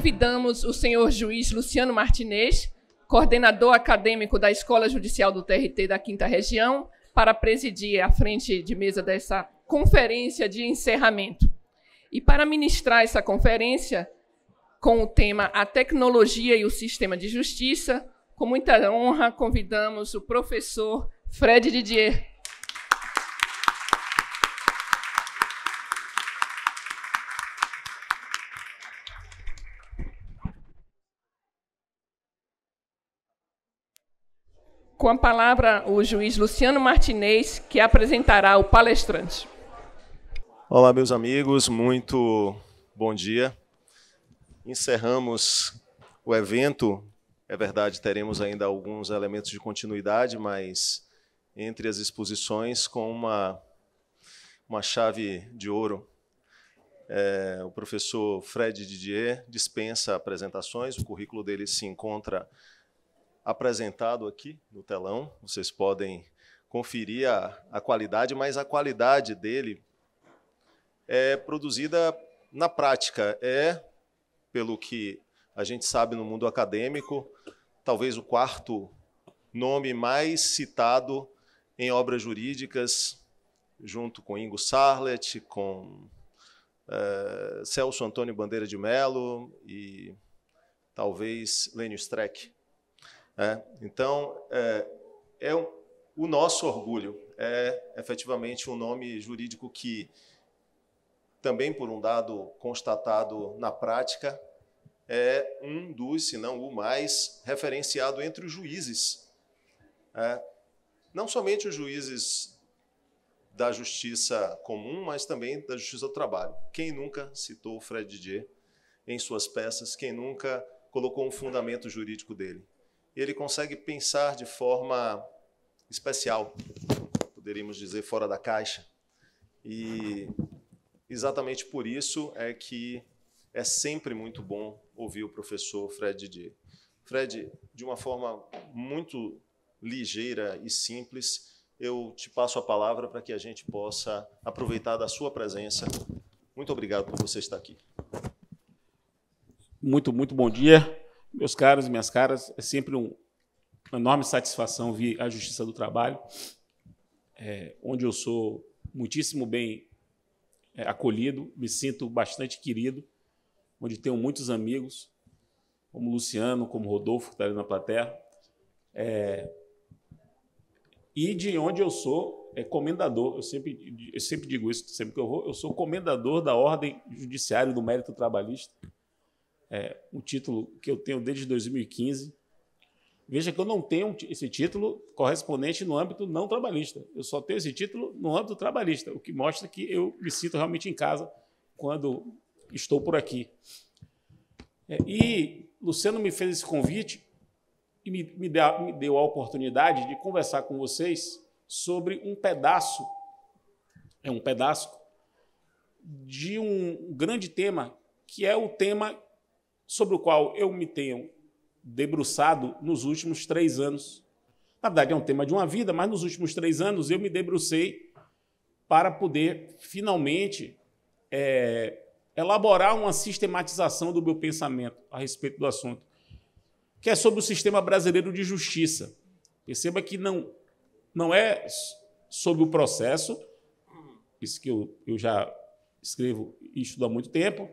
convidamos o senhor juiz Luciano Martinez, coordenador acadêmico da Escola Judicial do TRT da Quinta Região, para presidir a frente de mesa dessa conferência de encerramento. E para ministrar essa conferência, com o tema A Tecnologia e o Sistema de Justiça, com muita honra convidamos o professor Fred Didier. Com a palavra, o juiz Luciano Martinez, que apresentará o palestrante. Olá, meus amigos, muito bom dia. Encerramos o evento. É verdade, teremos ainda alguns elementos de continuidade, mas entre as exposições, com uma, uma chave de ouro. É, o professor Fred Didier dispensa apresentações, o currículo dele se encontra apresentado aqui no telão. Vocês podem conferir a, a qualidade, mas a qualidade dele é produzida na prática. É, pelo que a gente sabe no mundo acadêmico, talvez o quarto nome mais citado em obras jurídicas, junto com Ingo Sarlet, com é, Celso Antônio Bandeira de Mello e talvez Lênio Streck. É, então, é, é um, o nosso orgulho é efetivamente um nome jurídico que, também por um dado constatado na prática, é um dos, se não o mais, referenciado entre os juízes. É, não somente os juízes da justiça comum, mas também da justiça do trabalho. Quem nunca citou o Fred Didier em suas peças? Quem nunca colocou um fundamento jurídico dele? Ele consegue pensar de forma especial, poderíamos dizer fora da caixa. E exatamente por isso é que é sempre muito bom ouvir o professor Fred Didier. Fred, de uma forma muito ligeira e simples, eu te passo a palavra para que a gente possa aproveitar da sua presença. Muito obrigado por você estar aqui. Muito, muito bom dia. Meus caros e minhas caras, é sempre um, uma enorme satisfação vir à Justiça do Trabalho, é, onde eu sou muitíssimo bem é, acolhido, me sinto bastante querido, onde tenho muitos amigos, como Luciano, como Rodolfo, que está ali na plateia, é, e de onde eu sou é comendador. Eu sempre, eu sempre digo isso, sempre que eu vou, eu sou comendador da Ordem Judiciária do Mérito Trabalhista é, um título que eu tenho desde 2015. Veja que eu não tenho esse título correspondente no âmbito não trabalhista. Eu só tenho esse título no âmbito trabalhista, o que mostra que eu me sinto realmente em casa quando estou por aqui. É, e Luciano me fez esse convite e me, me, deu, me deu a oportunidade de conversar com vocês sobre um pedaço, é um pedaço de um grande tema, que é o tema sobre o qual eu me tenho debruçado nos últimos três anos. Na verdade, é um tema de uma vida, mas nos últimos três anos eu me debrucei para poder finalmente é, elaborar uma sistematização do meu pensamento a respeito do assunto, que é sobre o sistema brasileiro de justiça. Perceba que não, não é sobre o processo, isso que eu, eu já escrevo e estudo há muito tempo,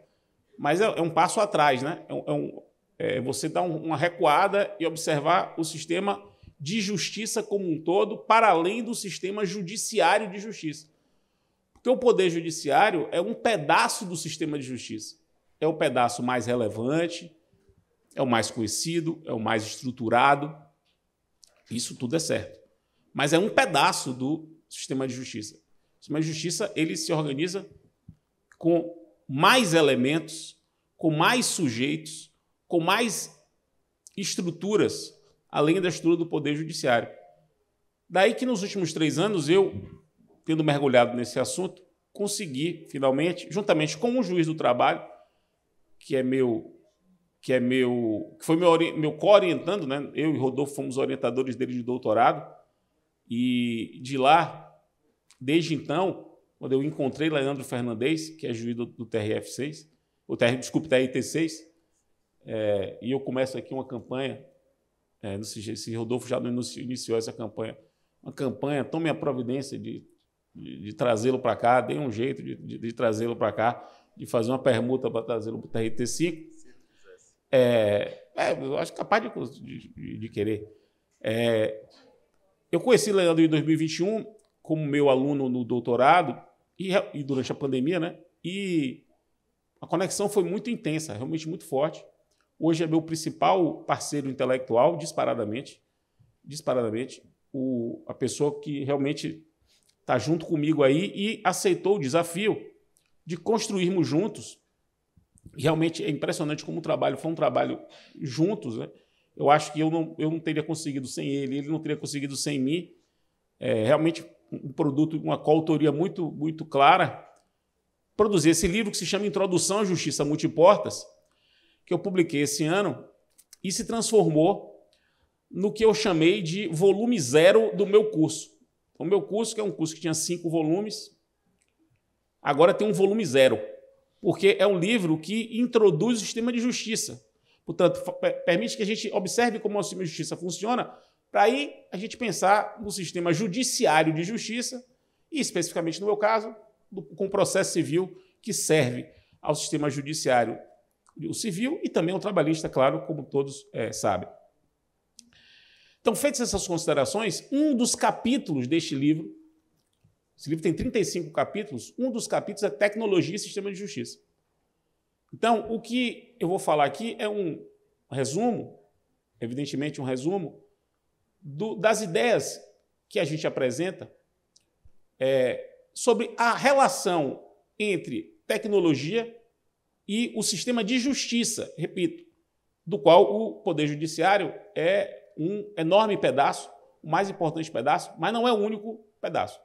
mas é, é um passo atrás, né? É, um, é, é você dar um, uma recuada e observar o sistema de justiça como um todo, para além do sistema judiciário de justiça. Porque o poder judiciário é um pedaço do sistema de justiça. É o pedaço mais relevante, é o mais conhecido, é o mais estruturado. Isso tudo é certo. Mas é um pedaço do sistema de justiça. O sistema de justiça ele se organiza com mais elementos, com mais sujeitos, com mais estruturas, além da estrutura do Poder Judiciário. Daí que nos últimos três anos eu, tendo mergulhado nesse assunto, consegui finalmente, juntamente com o juiz do trabalho, que é meu, que é meu, que foi meu, meu co-orientando, né? Eu e Rodolfo fomos orientadores dele de doutorado e de lá, desde então, quando eu encontrei Leandro Fernandes, que é juiz do, do TRF6, o TR, desculpe, TRT6, É, e eu começo aqui uma campanha, é, se Rodolfo já iniciou essa campanha, uma campanha, tome a providência de, de, de trazê-lo para cá, dê um jeito de, de, de trazê-lo para cá, de fazer uma permuta para trazê-lo para o TRT5. É, é, eu acho capaz de, de, de querer. É, eu conheci Leandro em 2021 como meu aluno no doutorado e, e durante a pandemia, né? E a conexão foi muito intensa, realmente muito forte. Hoje é meu principal parceiro intelectual, disparadamente. Disparadamente. O, a pessoa que realmente está junto comigo aí e aceitou o desafio de construirmos juntos. Realmente é impressionante como o trabalho foi um trabalho juntos. Né? Eu acho que eu não, eu não teria conseguido sem ele, ele não teria conseguido sem mim. É, realmente um produto, uma coautoria muito, muito clara. Produzir esse livro que se chama Introdução à Justiça Multiportas, que eu publiquei esse ano e se transformou no que eu chamei de volume zero do meu curso. O meu curso, que é um curso que tinha cinco volumes, agora tem um volume zero, porque é um livro que introduz o sistema de justiça. Portanto, permite que a gente observe como o sistema de justiça funciona, para aí a gente pensar no sistema judiciário de justiça, e especificamente no meu caso, com o processo civil que serve ao sistema judiciário o civil e também o trabalhista, claro, como todos é, sabem. Então, feitas essas considerações, um dos capítulos deste livro, esse livro tem 35 capítulos, um dos capítulos é Tecnologia e Sistema de Justiça. Então, o que eu vou falar aqui é um resumo, evidentemente um resumo, do, das ideias que a gente apresenta é, sobre a relação entre tecnologia e o sistema de justiça, repito, do qual o Poder Judiciário é um enorme pedaço, o mais importante pedaço, mas não é o único pedaço.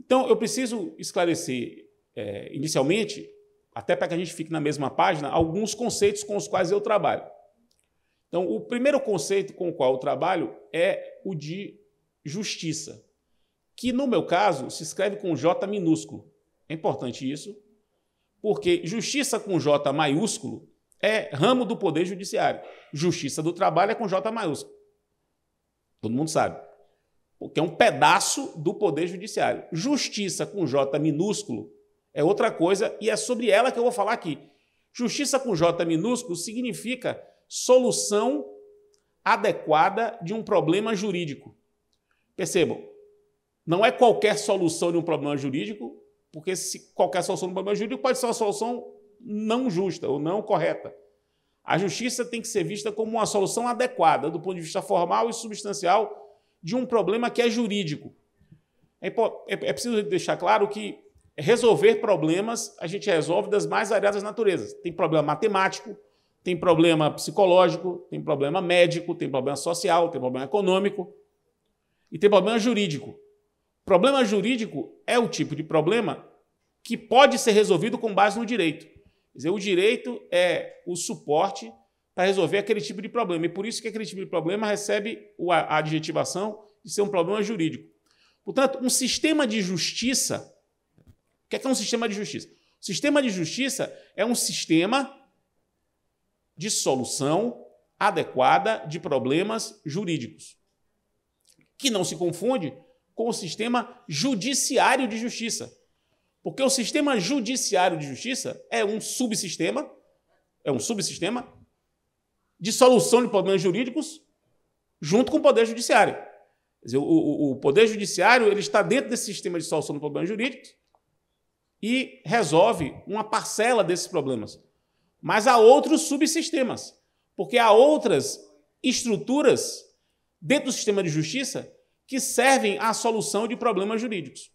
Então, eu preciso esclarecer, é, inicialmente, até para que a gente fique na mesma página, alguns conceitos com os quais eu trabalho. Então, o primeiro conceito com o qual eu trabalho é o de justiça, que no meu caso se escreve com J minúsculo. É importante isso, porque justiça com J maiúsculo é ramo do Poder Judiciário. Justiça do Trabalho é com J maiúsculo. Todo mundo sabe. Porque é um pedaço do Poder Judiciário. Justiça com J minúsculo é outra coisa e é sobre ela que eu vou falar aqui. Justiça com J minúsculo significa solução adequada de um problema jurídico. Percebam, não é qualquer solução de um problema jurídico porque se qualquer solução do problema jurídico pode ser uma solução não justa ou não correta. A justiça tem que ser vista como uma solução adequada do ponto de vista formal e substancial de um problema que é jurídico. É, é, é preciso deixar claro que resolver problemas a gente resolve das mais variadas naturezas. Tem problema matemático, tem problema psicológico, tem problema médico, tem problema social, tem problema econômico e tem problema jurídico. Problema jurídico é o tipo de problema que pode ser resolvido com base no direito. Quer dizer, o direito é o suporte para resolver aquele tipo de problema. E por isso que aquele tipo de problema recebe a adjetivação de ser um problema jurídico. Portanto, um sistema de justiça. O que é, que é um sistema de justiça? O sistema de justiça é um sistema de solução adequada de problemas jurídicos, que não se confunde com o sistema judiciário de justiça. Porque o sistema judiciário de justiça é um subsistema, é um subsistema de solução de problemas jurídicos junto com o Poder Judiciário. Dizer, o, o, o Poder Judiciário ele está dentro desse sistema de solução de problemas jurídicos e resolve uma parcela desses problemas. Mas há outros subsistemas, porque há outras estruturas dentro do sistema de justiça que servem à solução de problemas jurídicos.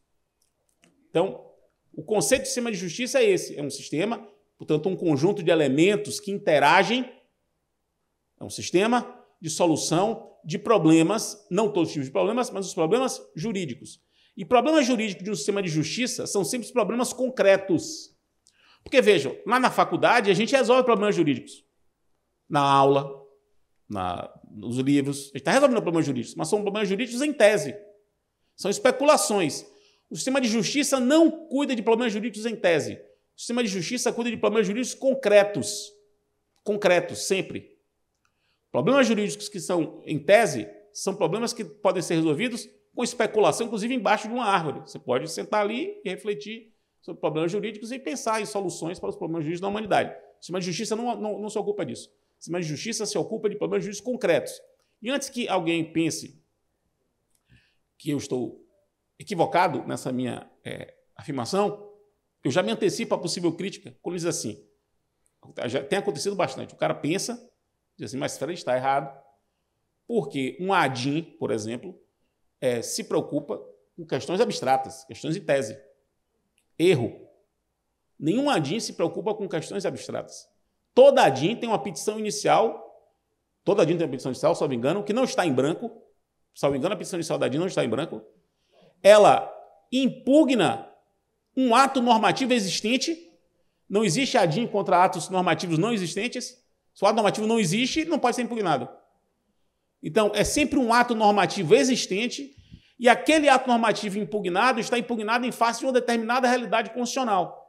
Então, o conceito de sistema de justiça é esse: é um sistema, portanto, um conjunto de elementos que interagem. É um sistema de solução de problemas, não todos os tipos de problemas, mas os problemas jurídicos. E problemas jurídicos de um sistema de justiça são sempre problemas concretos. Porque vejam, lá na faculdade a gente resolve problemas jurídicos. Na aula, na, nos livros. A gente está resolvendo problemas jurídicos, mas são problemas jurídicos em tese. São especulações. O sistema de justiça não cuida de problemas jurídicos em tese. O sistema de justiça cuida de problemas jurídicos concretos. concretos, sempre. Problemas jurídicos que são, em tese, são problemas que podem ser resolvidos com especulação, inclusive embaixo de uma árvore. Você pode sentar ali e refletir sobre problemas jurídicos e pensar em soluções para os problemas jurídicos da humanidade. O sistema de justiça não, não, não se ocupa disso. O sistema de justiça se ocupa de problemas jurídicos concretos. E antes que alguém pense que eu estou equivocado nessa minha é, afirmação, eu já me antecipo a possível crítica quando diz assim. Já tem acontecido bastante. O cara pensa, diz assim, mas Fred está errado, porque um ADIM, por exemplo, é, se preocupa com questões abstratas, questões de tese. Erro. Nenhum ADIM se preocupa com questões abstratas. Toda ADIM tem uma petição inicial, toda ADIM tem uma petição inicial, me engano, que não está em branco, me engano, a petição inicial da não está em branco, ela impugna um ato normativo existente. Não existe ADIM contra atos normativos não existentes. Se o ato normativo não existe, não pode ser impugnado. Então, é sempre um ato normativo existente e aquele ato normativo impugnado está impugnado em face de uma determinada realidade constitucional.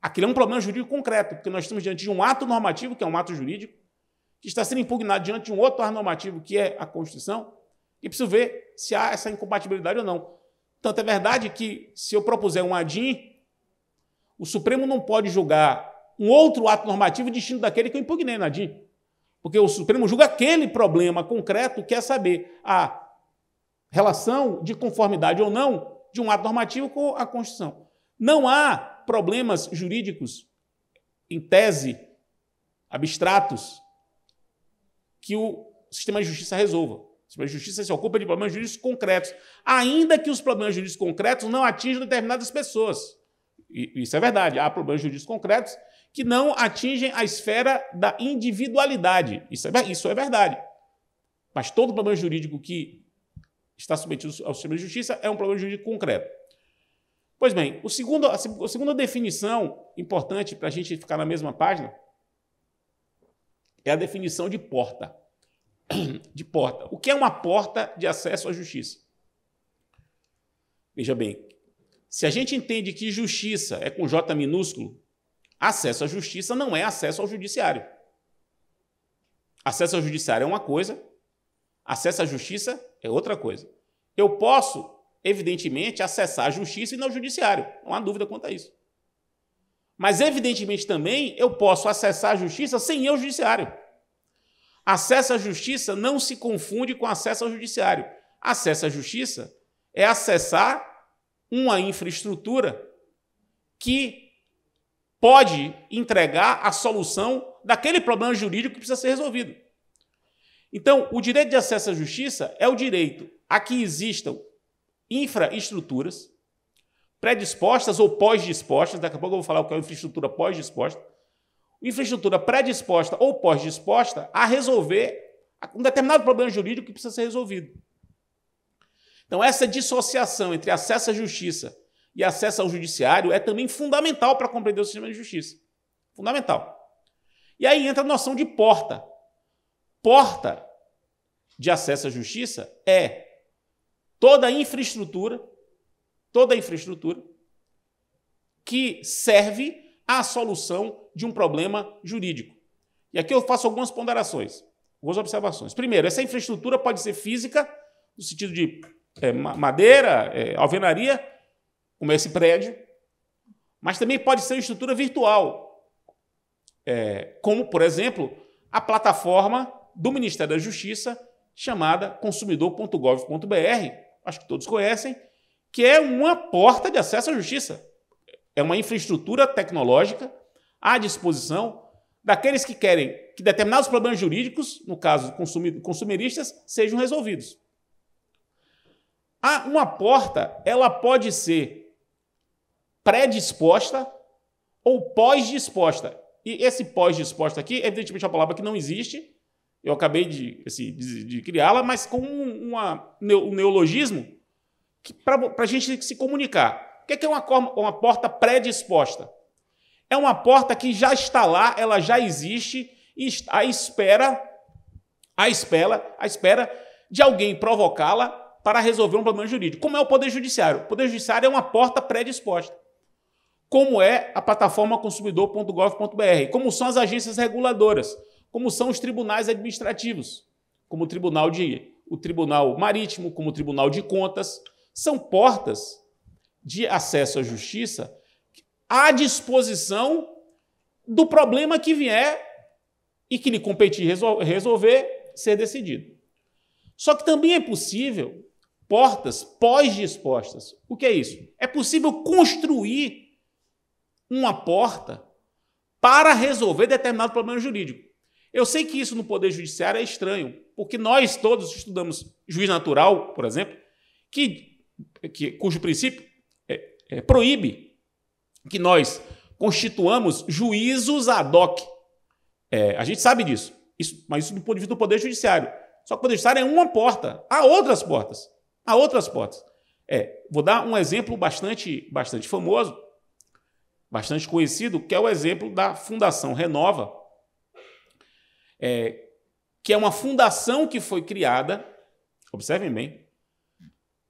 Aquilo é um problema jurídico concreto, porque nós estamos diante de um ato normativo, que é um ato jurídico, que está sendo impugnado diante de um outro ato normativo, que é a Constituição, e preciso ver se há essa incompatibilidade ou não. Tanto é verdade que, se eu propuser um ADIM, o Supremo não pode julgar um outro ato normativo distinto daquele que eu impugnei no ADIM. Porque o Supremo julga aquele problema concreto que é saber a relação de conformidade ou não de um ato normativo com a Constituição. Não há problemas jurídicos, em tese, abstratos, que o sistema de justiça resolva. A justiça se ocupa de problemas jurídicos concretos, ainda que os problemas jurídicos concretos não atinjam determinadas pessoas. E, isso é verdade. Há problemas jurídicos concretos que não atingem a esfera da individualidade. Isso é, isso é verdade. Mas todo problema jurídico que está submetido ao sistema de justiça é um problema jurídico concreto. Pois bem, o segundo, a segunda definição importante para a gente ficar na mesma página é a definição de porta. de porta. O que é uma porta de acesso à justiça? Veja bem, se a gente entende que justiça é com J minúsculo, acesso à justiça não é acesso ao judiciário. Acesso ao judiciário é uma coisa, acesso à justiça é outra coisa. Eu posso, evidentemente, acessar a justiça e não o judiciário, não há dúvida quanto a isso. Mas, evidentemente, também eu posso acessar a justiça sem ao judiciário. Acesso à justiça não se confunde com acesso ao judiciário. Acesso à justiça é acessar uma infraestrutura que pode entregar a solução daquele problema jurídico que precisa ser resolvido. Então, o direito de acesso à justiça é o direito a que existam infraestruturas predispostas ou pós-dispostas, daqui a pouco eu vou falar o que é infraestrutura pós-disposta, infraestrutura predisposta ou pós-disposta a resolver um determinado problema jurídico que precisa ser resolvido. Então, essa dissociação entre acesso à justiça e acesso ao judiciário é também fundamental para compreender o sistema de justiça. Fundamental. E aí entra a noção de porta. Porta de acesso à justiça é toda a infraestrutura, toda a infraestrutura que serve à solução de um problema jurídico. E aqui eu faço algumas ponderações, algumas observações. Primeiro, essa infraestrutura pode ser física, no sentido de é, madeira, é, alvenaria, como esse prédio, mas também pode ser estrutura virtual, é, como, por exemplo, a plataforma do Ministério da Justiça chamada consumidor.gov.br, acho que todos conhecem, que é uma porta de acesso à justiça. É uma infraestrutura tecnológica à disposição daqueles que querem que determinados problemas jurídicos, no caso consumeristas, sejam resolvidos. Uma porta, ela pode ser predisposta ou pós-disposta. E esse pós-disposta aqui, evidentemente, é uma palavra que não existe. Eu acabei de, assim, de, de criá-la, mas com uma, um neologismo para a gente se comunicar. O que é uma, uma porta predisposta? É uma porta que já está lá, ela já existe e está à espera, à espera, à espera de alguém provocá-la para resolver um problema jurídico. Como é o Poder Judiciário? O Poder Judiciário é uma porta predisposta. como é a plataforma consumidor.gov.br, como são as agências reguladoras, como são os tribunais administrativos, como o Tribunal de o Tribunal Marítimo, como o Tribunal de Contas, são portas de acesso à justiça à disposição do problema que vier e que lhe competir resolver ser decidido. Só que também é possível portas pós-dispostas. O que é isso? É possível construir uma porta para resolver determinado problema jurídico. Eu sei que isso no Poder Judiciário é estranho, porque nós todos estudamos juiz natural, por exemplo, que, que cujo princípio é, é, proíbe que nós constituamos juízos ad hoc. É, a gente sabe disso, isso, mas isso do ponto de vista do Poder Judiciário. Só que o Poder Judiciário é uma porta, há outras portas. Há outras portas. É, vou dar um exemplo bastante, bastante famoso, bastante conhecido, que é o exemplo da Fundação Renova, é, que é uma fundação que foi criada, observem bem,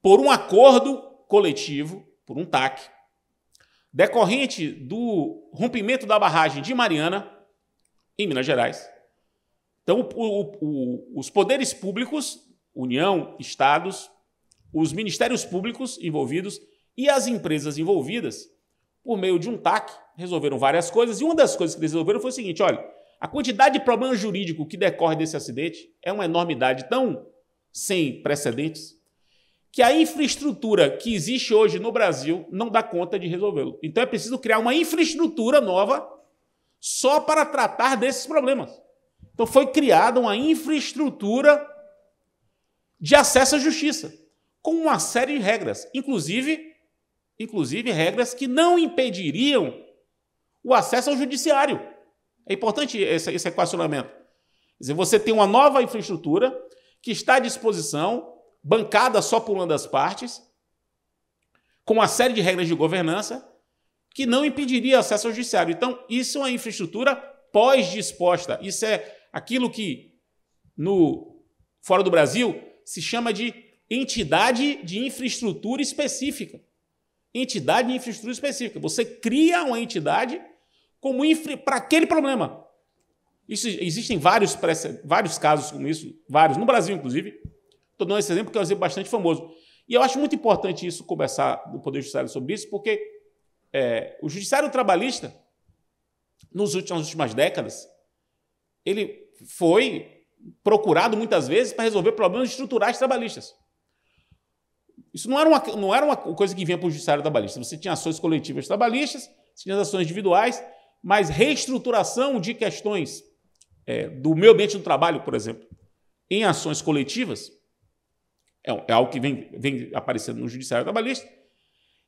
por um acordo coletivo, por um TAC, decorrente do rompimento da barragem de Mariana, em Minas Gerais. Então, o, o, os poderes públicos, União, Estados, os ministérios públicos envolvidos e as empresas envolvidas, por meio de um TAC, resolveram várias coisas. E uma das coisas que resolveram foi o seguinte: olha, a quantidade de problema jurídico que decorre desse acidente é uma enormidade tão sem precedentes que a infraestrutura que existe hoje no Brasil não dá conta de resolvê-lo. Então é preciso criar uma infraestrutura nova só para tratar desses problemas. Então foi criada uma infraestrutura de acesso à justiça, com uma série de regras, inclusive, inclusive regras que não impediriam o acesso ao judiciário. É importante esse, esse equacionamento. Quer dizer, você tem uma nova infraestrutura que está à disposição, bancada só por uma das partes, com uma série de regras de governança que não impediria acesso ao judiciário. Então, isso é uma infraestrutura pós-disposta. Isso é aquilo que no fora do Brasil se chama de entidade de infraestrutura específica. Entidade de infraestrutura específica. Você cria uma entidade como para aquele problema. Isso, existem vários, vários casos como isso, vários, no Brasil, inclusive. Estou dando esse exemplo porque é um exemplo bastante famoso. E eu acho muito importante isso, conversar no Poder Judiciário sobre isso, porque é, o Judiciário Trabalhista, nos últimos, nas últimas décadas, ele foi procurado muitas vezes para resolver problemas estruturais trabalhistas. Isso não era uma, não era uma coisa que vinha para o Judiciário Trabalhista. Você tinha ações coletivas trabalhistas, você tinha ações individuais, mas reestruturação de questões é, do meio ambiente do trabalho, por exemplo, em ações coletivas, é, é algo que vem, vem aparecendo no judiciário trabalhista.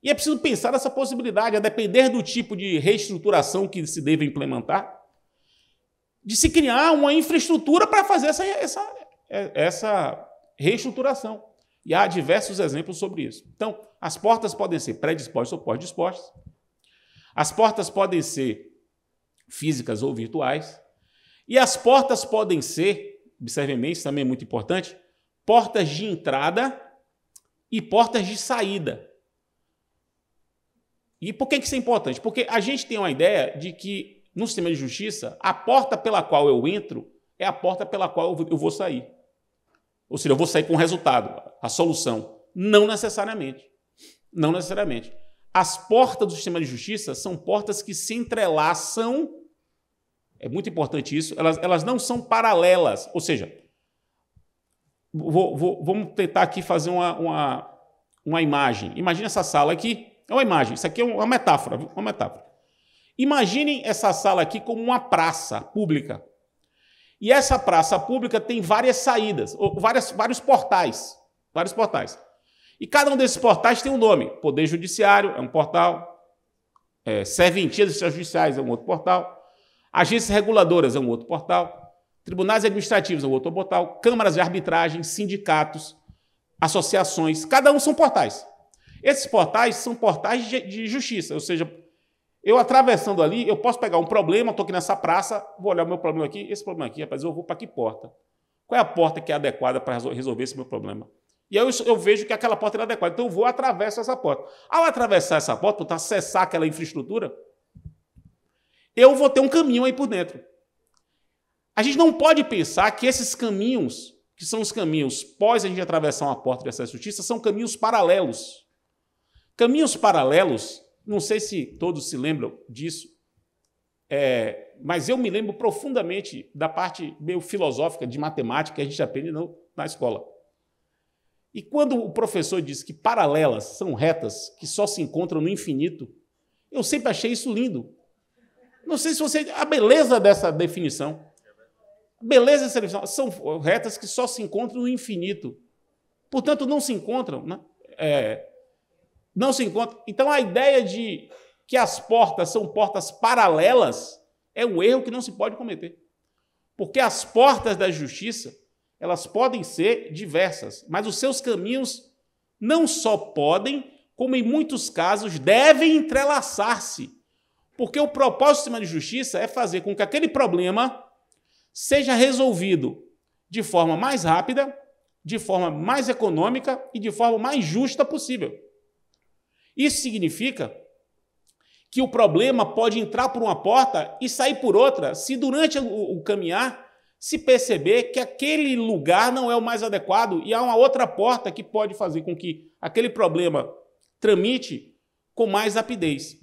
E é preciso pensar nessa possibilidade, a depender do tipo de reestruturação que se deve implementar, de se criar uma infraestrutura para fazer essa, essa, é, essa reestruturação. E há diversos exemplos sobre isso. Então, as portas podem ser pré-dispostas ou pós-dispostas. As portas podem ser físicas ou virtuais. E as portas podem ser, observem bem, isso também é muito importante, portas de entrada e portas de saída. E por que isso é importante? Porque a gente tem uma ideia de que no sistema de justiça, a porta pela qual eu entro é a porta pela qual eu vou sair. Ou seja, eu vou sair com o resultado, a solução. Não necessariamente. Não necessariamente. As portas do sistema de justiça são portas que se entrelaçam. É muito importante isso. Elas, elas não são paralelas. Ou seja, vou, vou, vamos tentar aqui fazer uma, uma, uma imagem. Imagine essa sala aqui. É uma imagem. Isso aqui é uma metáfora. Uma metáfora. Imaginem essa sala aqui como uma praça pública. E essa praça pública tem várias saídas, ou várias, vários portais. Vários portais. E cada um desses portais tem um nome. Poder Judiciário é um portal. É, Serventias Judiciais é um outro portal. Agências Reguladoras é um outro portal. Tribunais Administrativos é um outro portal. Câmaras de arbitragem, sindicatos, associações. Cada um são portais. Esses portais são portais de, de justiça. Ou seja, eu atravessando ali, eu posso pegar um problema, estou aqui nessa praça, vou olhar o meu problema aqui. Esse problema aqui, rapaz, eu vou para que porta? Qual é a porta que é adequada para resolver esse meu problema? E aí eu, eu vejo que aquela porta era adequada. Então eu vou atravesso essa porta. Ao atravessar essa porta, para acessar aquela infraestrutura, eu vou ter um caminho aí por dentro. A gente não pode pensar que esses caminhos, que são os caminhos pós a gente atravessar uma porta de acesso à justiça, são caminhos paralelos. Caminhos paralelos, não sei se todos se lembram disso, é, mas eu me lembro profundamente da parte meio filosófica de matemática que a gente aprende no, na escola. E quando o professor diz que paralelas são retas que só se encontram no infinito, eu sempre achei isso lindo. Não sei se você. A beleza dessa definição. A beleza dessa definição. São retas que só se encontram no infinito. Portanto, não se encontram. Né? É, não se encontram. Então, a ideia de que as portas são portas paralelas é um erro que não se pode cometer. Porque as portas da justiça, elas podem ser diversas, mas os seus caminhos não só podem, como em muitos casos devem entrelaçar-se. Porque o propósito do sistema de justiça é fazer com que aquele problema seja resolvido de forma mais rápida, de forma mais econômica e de forma mais justa possível. Isso significa que o problema pode entrar por uma porta e sair por outra, se durante o, o caminhar se perceber que aquele lugar não é o mais adequado e há uma outra porta que pode fazer com que aquele problema tramite com mais rapidez.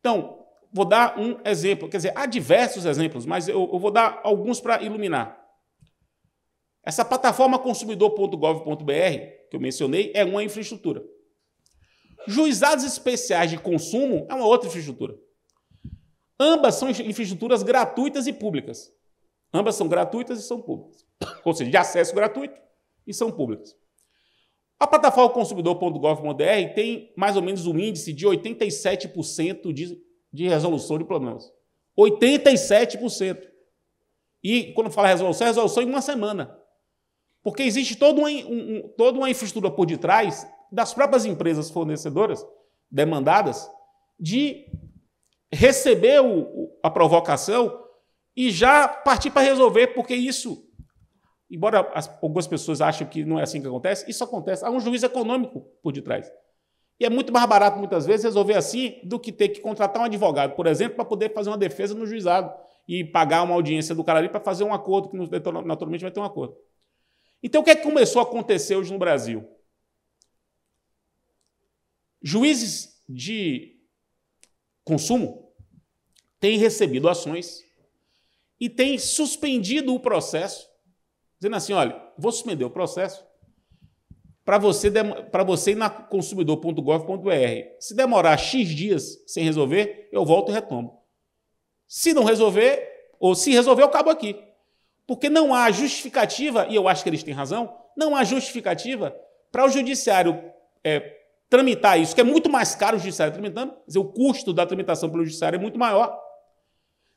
Então, vou dar um exemplo, quer dizer, há diversos exemplos, mas eu, eu vou dar alguns para iluminar. Essa plataforma consumidor.gov.br, que eu mencionei, é uma infraestrutura. Juizados especiais de consumo é uma outra infraestrutura. Ambas são infraestruturas gratuitas e públicas. Ambas são gratuitas e são públicas. Ou seja, de acesso gratuito e são públicas. A plataforma consumidor.gov.br tem mais ou menos um índice de 87% de, de resolução de problemas. 87%. E quando fala resolução, é resolução em uma semana. Porque existe toda uma, um, toda uma infraestrutura por detrás das próprias empresas fornecedoras demandadas de receber o, a provocação e já partir para resolver, porque isso, embora as, algumas pessoas achem que não é assim que acontece, isso acontece. Há um juiz econômico por detrás. E é muito mais barato, muitas vezes, resolver assim do que ter que contratar um advogado, por exemplo, para poder fazer uma defesa no juizado e pagar uma audiência do cara ali para fazer um acordo, que naturalmente vai ter um acordo. Então, o que é que começou a acontecer hoje no Brasil? Juízes de consumo têm recebido ações e têm suspendido o processo, dizendo assim: olha, vou suspender o processo para você, para você ir na consumidor.gov.br. Se demorar X dias sem resolver, eu volto e retomo. Se não resolver, ou se resolver, eu acabo aqui. Porque não há justificativa, e eu acho que eles têm razão, não há justificativa para o judiciário é, tramitar isso, que é muito mais caro o judiciário tramitando, dizer, o custo da tramitação pelo judiciário é muito maior.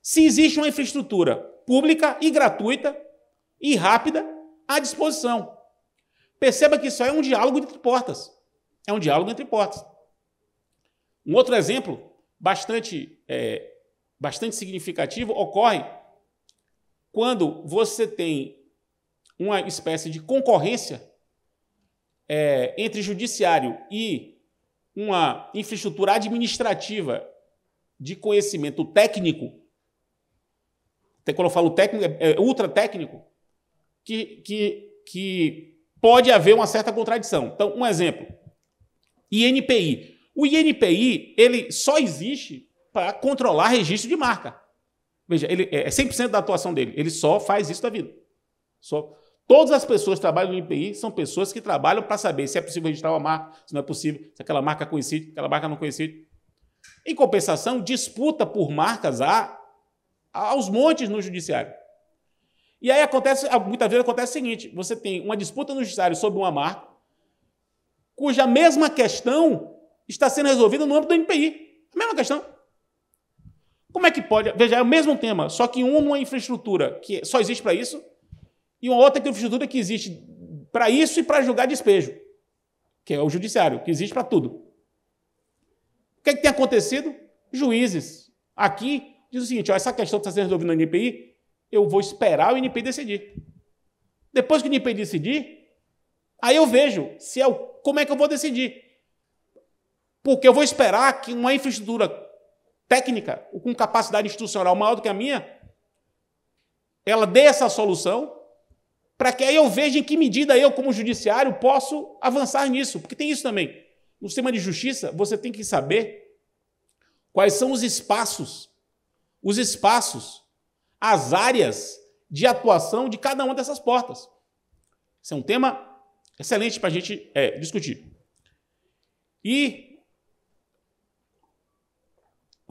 Se existe uma infraestrutura pública e gratuita e rápida à disposição. Perceba que isso é um diálogo entre portas. É um diálogo entre portas. Um outro exemplo bastante, é, bastante significativo ocorre quando você tem uma espécie de concorrência é, entre judiciário e uma infraestrutura administrativa de conhecimento técnico, até quando eu falo técnico, é, é ultra técnico, que, que, que pode haver uma certa contradição. Então, um exemplo. INPI. O INPI ele só existe para controlar registro de marca. Veja, ele é 100% da atuação dele. Ele só faz isso da vida. Só. Todas as pessoas que trabalham no IPI são pessoas que trabalham para saber se é possível registrar uma marca, se não é possível, se aquela marca é conhecida, aquela marca não é conhecida. Em compensação, disputa por marcas há aos montes no judiciário. E aí acontece, muitas vezes acontece o seguinte: você tem uma disputa no judiciário sobre uma marca, cuja mesma questão está sendo resolvida no âmbito do NPI. A mesma questão. Como é que pode? Veja, é o mesmo tema, só que um numa infraestrutura que só existe para isso, e uma outra infraestrutura que existe para isso e para julgar despejo, que é o judiciário, que existe para tudo. O que, é que tem acontecido? Juízes aqui dizem o seguinte: ó, essa questão está sendo resolvida no NPI, eu vou esperar o NPI decidir. Depois que o NPI decidir, Aí eu vejo se é o, como é que eu vou decidir. Porque eu vou esperar que uma infraestrutura técnica, com capacidade institucional maior do que a minha, ela dê essa solução, para que aí eu veja em que medida eu, como judiciário, posso avançar nisso. Porque tem isso também. No sistema de justiça, você tem que saber quais são os espaços, os espaços, as áreas de atuação de cada uma dessas portas. Esse é um tema excelente para a gente é, discutir. E,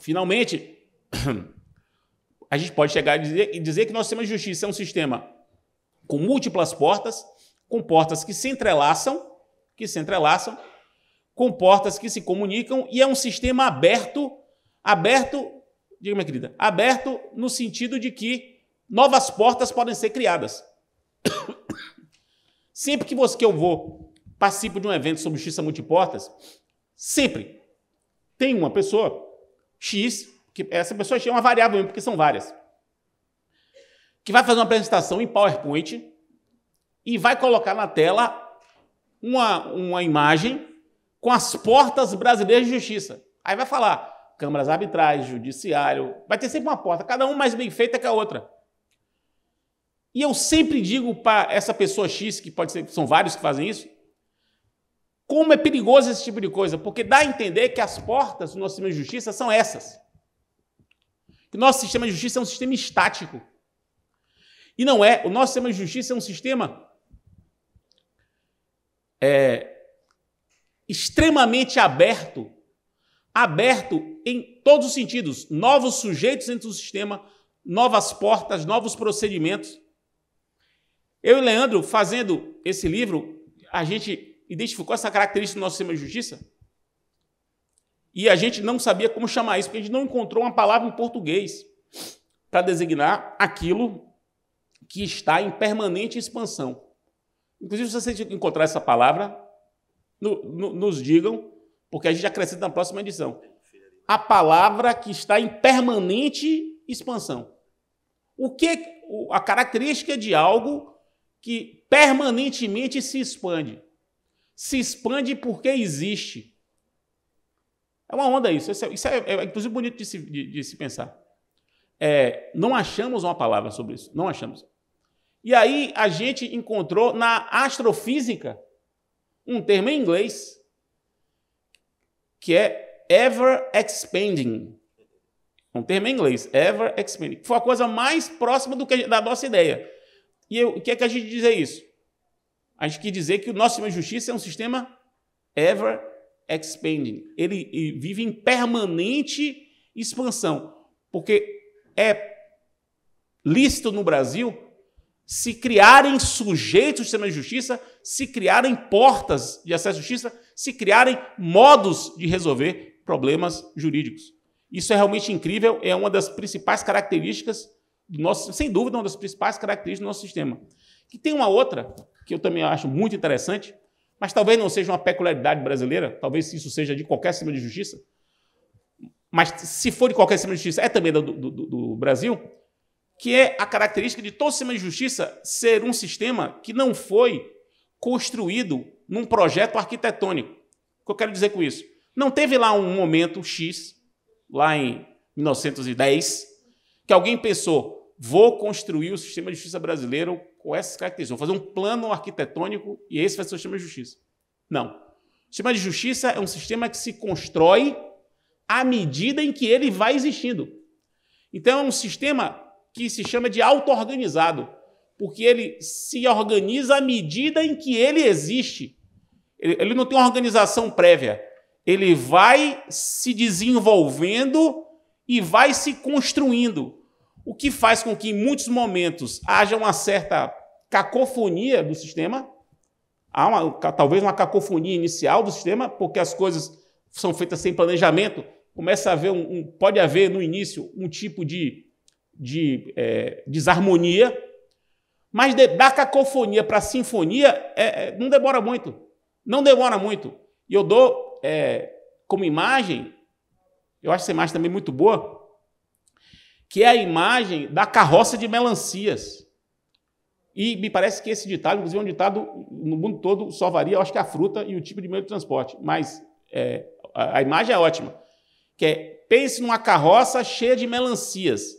finalmente, a gente pode chegar e dizer, dizer que nosso sistema de justiça é um sistema com múltiplas portas, com portas que se entrelaçam, que se entrelaçam, com portas que se comunicam e é um sistema aberto, aberto, diga minha querida, aberto no sentido de que novas portas podem ser criadas. Sempre que, você, que eu vou, participo de um evento sobre justiça multiportas, sempre tem uma pessoa X, que essa pessoa é uma variável, porque são várias, que vai fazer uma apresentação em PowerPoint e vai colocar na tela uma, uma imagem com as portas brasileiras de justiça. Aí vai falar câmaras arbitrais, judiciário, vai ter sempre uma porta, cada uma mais bem feita que a outra. E eu sempre digo para essa pessoa X, que pode ser, são vários que fazem isso, como é perigoso esse tipo de coisa, porque dá a entender que as portas do nosso sistema de justiça são essas. Que nosso sistema de justiça é um sistema estático. E não é. O nosso sistema de justiça é um sistema é, extremamente aberto, aberto em todos os sentidos, novos sujeitos dentro do sistema, novas portas, novos procedimentos. Eu e Leandro, fazendo esse livro, a gente identificou essa característica do nosso sistema de justiça e a gente não sabia como chamar isso, porque a gente não encontrou uma palavra em português para designar aquilo que está em permanente expansão. Inclusive, se você encontrar essa palavra, no, no, nos digam, porque a gente acrescenta na próxima edição. A palavra que está em permanente expansão. O que a característica de algo que permanentemente se expande? Se expande porque existe. É uma onda isso. Isso é, isso é, é inclusive bonito de se, de, de se pensar. É, não achamos uma palavra sobre isso. Não achamos. E aí a gente encontrou na astrofísica um termo em inglês que é ever expanding. Um termo em inglês, ever expanding. Foi a coisa mais próxima do que, da nossa ideia. E o que é que a gente diz é isso? A gente quer dizer que o nosso sistema de justiça é um sistema ever expanding. Ele, ele vive em permanente expansão, porque é lícito no Brasil se criarem sujeitos do sistema de justiça, se criarem portas de acesso à justiça, se criarem modos de resolver problemas jurídicos. Isso é realmente incrível, é uma das principais características do nosso, sem dúvida, uma das principais características do nosso sistema. Que tem uma outra que eu também acho muito interessante, mas talvez não seja uma peculiaridade brasileira, talvez isso seja de qualquer sistema de justiça, mas se for de qualquer sistema de justiça, é também do, do, do Brasil, que é a característica de todo sistema de justiça ser um sistema que não foi construído num projeto arquitetônico. O que eu quero dizer com isso? Não teve lá um momento X, lá em 1910, que alguém pensou: vou construir o sistema de justiça brasileiro com essas características, vou fazer um plano arquitetônico e esse vai ser o sistema de justiça. Não. O sistema de justiça é um sistema que se constrói à medida em que ele vai existindo. Então, é um sistema que se chama de auto-organizado, porque ele se organiza à medida em que ele existe. Ele, ele não tem uma organização prévia. Ele vai se desenvolvendo e vai se construindo, o que faz com que em muitos momentos haja uma certa cacofonia do sistema, há uma, talvez uma cacofonia inicial do sistema, porque as coisas são feitas sem planejamento, começa a haver um, um pode haver no início um tipo de de é, desarmonia, mas de, da cacofonia para a sinfonia é, é, não demora muito. Não demora muito. E eu dou é, como imagem, eu acho essa imagem também muito boa, que é a imagem da carroça de melancias. E me parece que esse ditado, inclusive, é um ditado no mundo todo, só varia, eu acho que a fruta e o tipo de meio de transporte. Mas é, a, a, imagem é ótima. Que é, pense numa carroça cheia de melancias.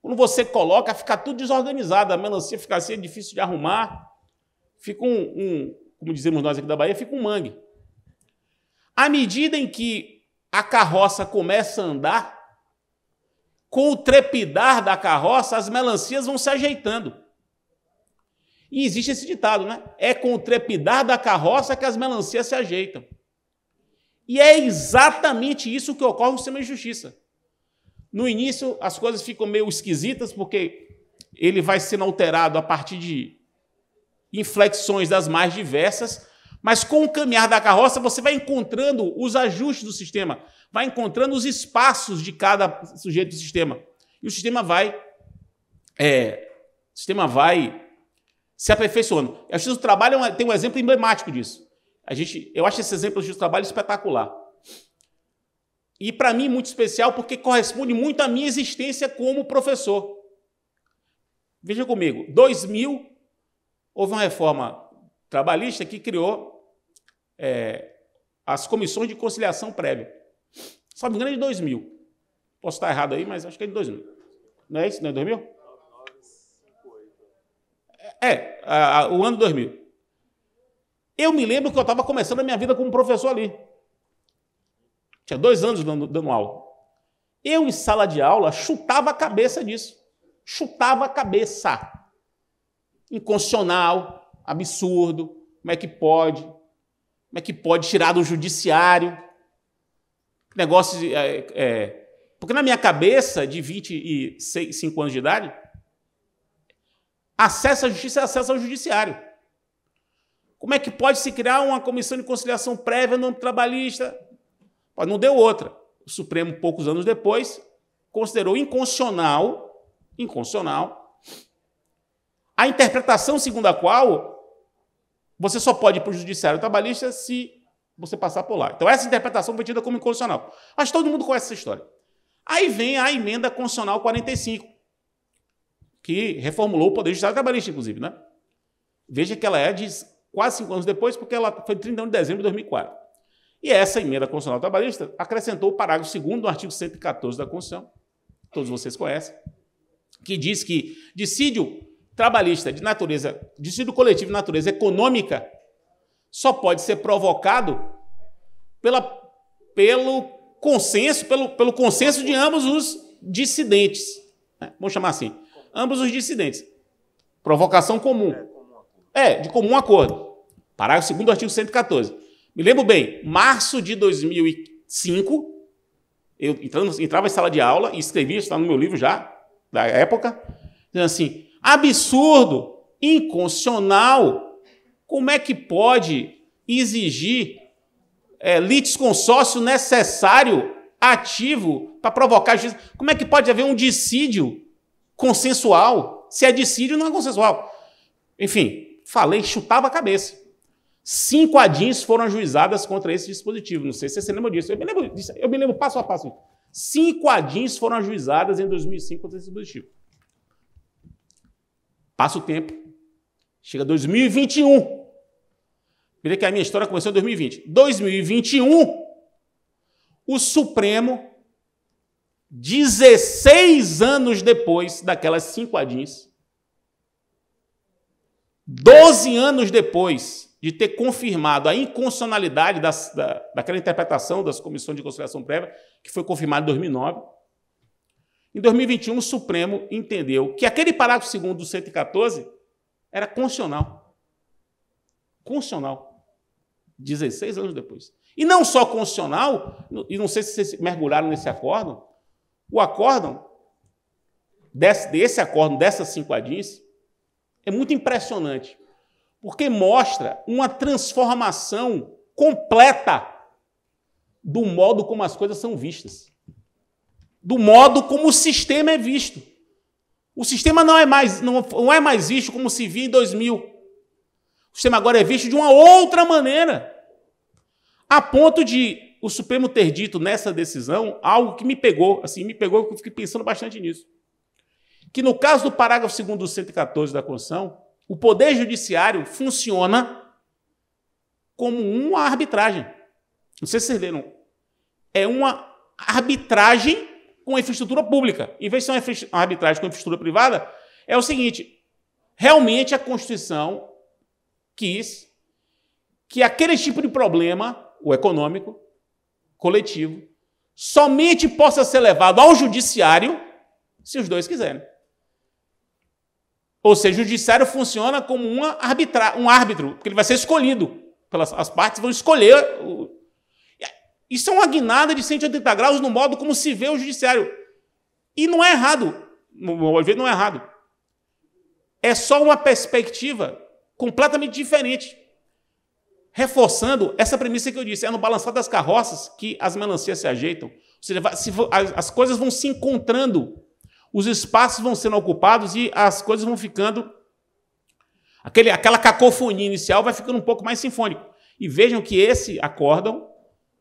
Quando você coloca, fica tudo desorganizado. A melancia fica assim, é difícil de arrumar. Fica um, um, como dizemos nós aqui da Bahia, fica um mangue. À medida em que a carroça começa a andar, com o trepidar da carroça, as melancias vão se ajeitando. E existe esse ditado, né? É com o trepidar da carroça que as melancias se ajeitam. E é exatamente isso que ocorre no sistema de justiça. No início, as coisas ficam meio esquisitas, porque ele vai sendo alterado a partir de inflexões das mais diversas, mas com o caminhar da carroça, você vai encontrando os ajustes do sistema, vai encontrando os espaços de cada sujeito do sistema. E o sistema vai. É, o sistema vai se aperfeiçoando. A justiça do trabalho é tem um exemplo emblemático disso. A gente, eu acho esse exemplo do trabalho espetacular. E para mim muito especial porque corresponde muito à minha existência como professor. Veja comigo, 2000 houve uma reforma trabalhista que criou é, as comissões de conciliação prévia. Só me engano é de 2000. Posso estar errado aí, mas acho que é de 2000. Não é isso? Não é 2000? É, a, a, o ano 2000. Eu me lembro que eu estava começando a minha vida como professor ali. Tinha dois anos dando, dando aula. Eu, em sala de aula, chutava a cabeça disso. Chutava a cabeça. Inconstitucional, absurdo. Como é que pode? Como é que pode tirar do judiciário? Negócio. É, é, porque na minha cabeça, de 25 anos de idade, Acesso à justiça é acesso ao judiciário. Como é que pode se criar uma comissão de conciliação prévia no âmbito trabalhista? Não deu outra. O Supremo, poucos anos depois, considerou inconstitucional, inconstitucional, a interpretação segundo a qual você só pode ir para o judiciário trabalhista se você passar por lá. Então, essa interpretação foi tida como inconstitucional. Que todo mundo conhece essa história. Aí vem a emenda constitucional 45, que reformulou o Poder Judiciário Trabalhista, inclusive. Né? Veja que ela é de quase cinco anos depois, porque ela foi de 31 de dezembro de 2004. E essa emenda constitucional trabalhista acrescentou o parágrafo 2 do artigo 114 da Constituição, todos vocês conhecem, que diz que dissídio trabalhista de natureza, dissídio coletivo de natureza econômica, só pode ser provocado pela, pelo consenso, pelo, pelo consenso de ambos os dissidentes. Né? Vamos chamar assim ambos os dissidentes. Provocação comum. É, de comum acordo. Parágrafo 2 do artigo 114. Me lembro bem, março de 2005, eu entrava em sala de aula e escrevia, está no meu livro já, da época, dizendo assim, absurdo, inconstitucional, como é que pode exigir é, litisconsórcio necessário, ativo, para provocar justiça? Como é que pode haver um dissídio consensual. Se é dissídio, não é consensual. Enfim, falei, chutava a cabeça. Cinco adins foram ajuizadas contra esse dispositivo. Não sei se você lembra disso. Eu me lembro, disso. Eu me lembro passo a passo. Cinco adins foram ajuizadas em 2005 contra esse dispositivo. Passa o tempo. Chega 2021. Veja que a minha história começou em 2020. 2021, o Supremo 16 anos depois daquelas cinco adins, 12 anos depois de ter confirmado a inconstitucionalidade das, da, daquela interpretação das comissões de conciliação prévia, que foi confirmada em 2009, em 2021 o Supremo entendeu que aquele parágrafo 2 do 114 era constitucional. Constitucional. 16 anos depois. E não só constitucional, e não sei se vocês mergulharam nesse acordo, o acórdão, desse, desse acórdão, dessas cinco adins, é muito impressionante, porque mostra uma transformação completa do modo como as coisas são vistas, do modo como o sistema é visto. O sistema não é mais, não, não é mais visto como se via em 2000. O sistema agora é visto de uma outra maneira, a ponto de o Supremo ter dito nessa decisão algo que me pegou, assim, me pegou, eu fiquei pensando bastante nisso. Que no caso do parágrafo 2 do 114 da Constituição, O poder judiciário funciona como uma arbitragem. Não sei se vocês leram. É uma arbitragem com infraestrutura pública. Em vez de ser uma arbitragem com infraestrutura privada, é o seguinte: realmente a Constituição quis que aquele tipo de problema, o econômico, coletivo, somente possa ser levado ao judiciário se os dois quiserem. Ou seja, o judiciário funciona como uma um árbitro, porque ele vai ser escolhido. Pelas, as partes vão escolher. Isso é uma guinada de 180 graus no modo como se vê o judiciário. E não é errado. Às vezes não é errado. É só uma perspectiva completamente diferente. Reforçando essa premissa que eu disse, é no balançar das carroças que as melancias se ajeitam. Ou seja, as coisas vão se encontrando, os espaços vão sendo ocupados e as coisas vão ficando. Aquele, aquela cacofonia inicial vai ficando um pouco mais sinfônico. E vejam que esse acórdão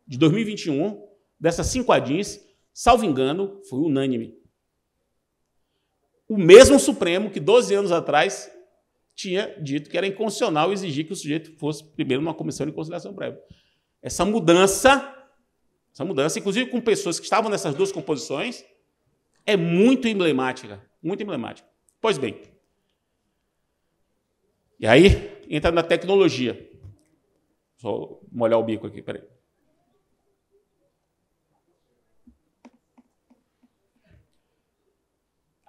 de 2021, dessas cinco adins, salvo engano, foi unânime. O mesmo Supremo que 12 anos atrás tinha dito que era inconstitucional exigir que o sujeito fosse primeiro numa comissão de conciliação prévia. Essa mudança, essa mudança, inclusive com pessoas que estavam nessas duas composições, é muito emblemática, muito emblemática. Pois bem, e aí entra na tecnologia. Só molhar o bico aqui, peraí.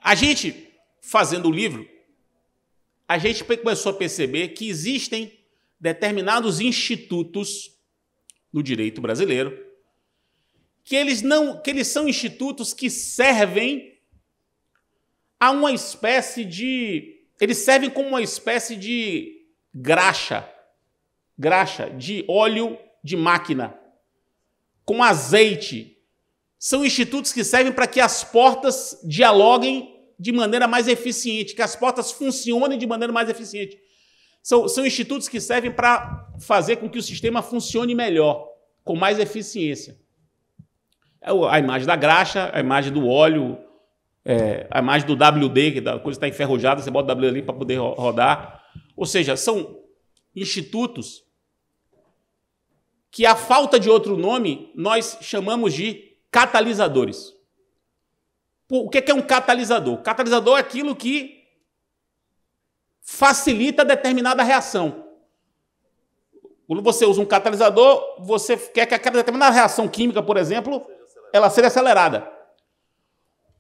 A gente, fazendo o livro, a gente começou a perceber que existem determinados institutos no direito brasileiro que eles não, que eles são institutos que servem a uma espécie de, eles servem como uma espécie de graxa, graxa de óleo de máquina com azeite. São institutos que servem para que as portas dialoguem de maneira mais eficiente, que as portas funcionem de maneira mais eficiente. São, são institutos que servem para fazer com que o sistema funcione melhor, com mais eficiência. É a imagem da graxa, a imagem do óleo, é, a imagem do WD, que a coisa está enferrujada, você bota o WD ali para poder rodar. Ou seja, são institutos que, a falta de outro nome, nós chamamos de catalisadores. O que é um catalisador? Catalisador é aquilo que facilita determinada reação. Quando você usa um catalisador, você quer que aquela determinada reação química, por exemplo, ela seja acelerada.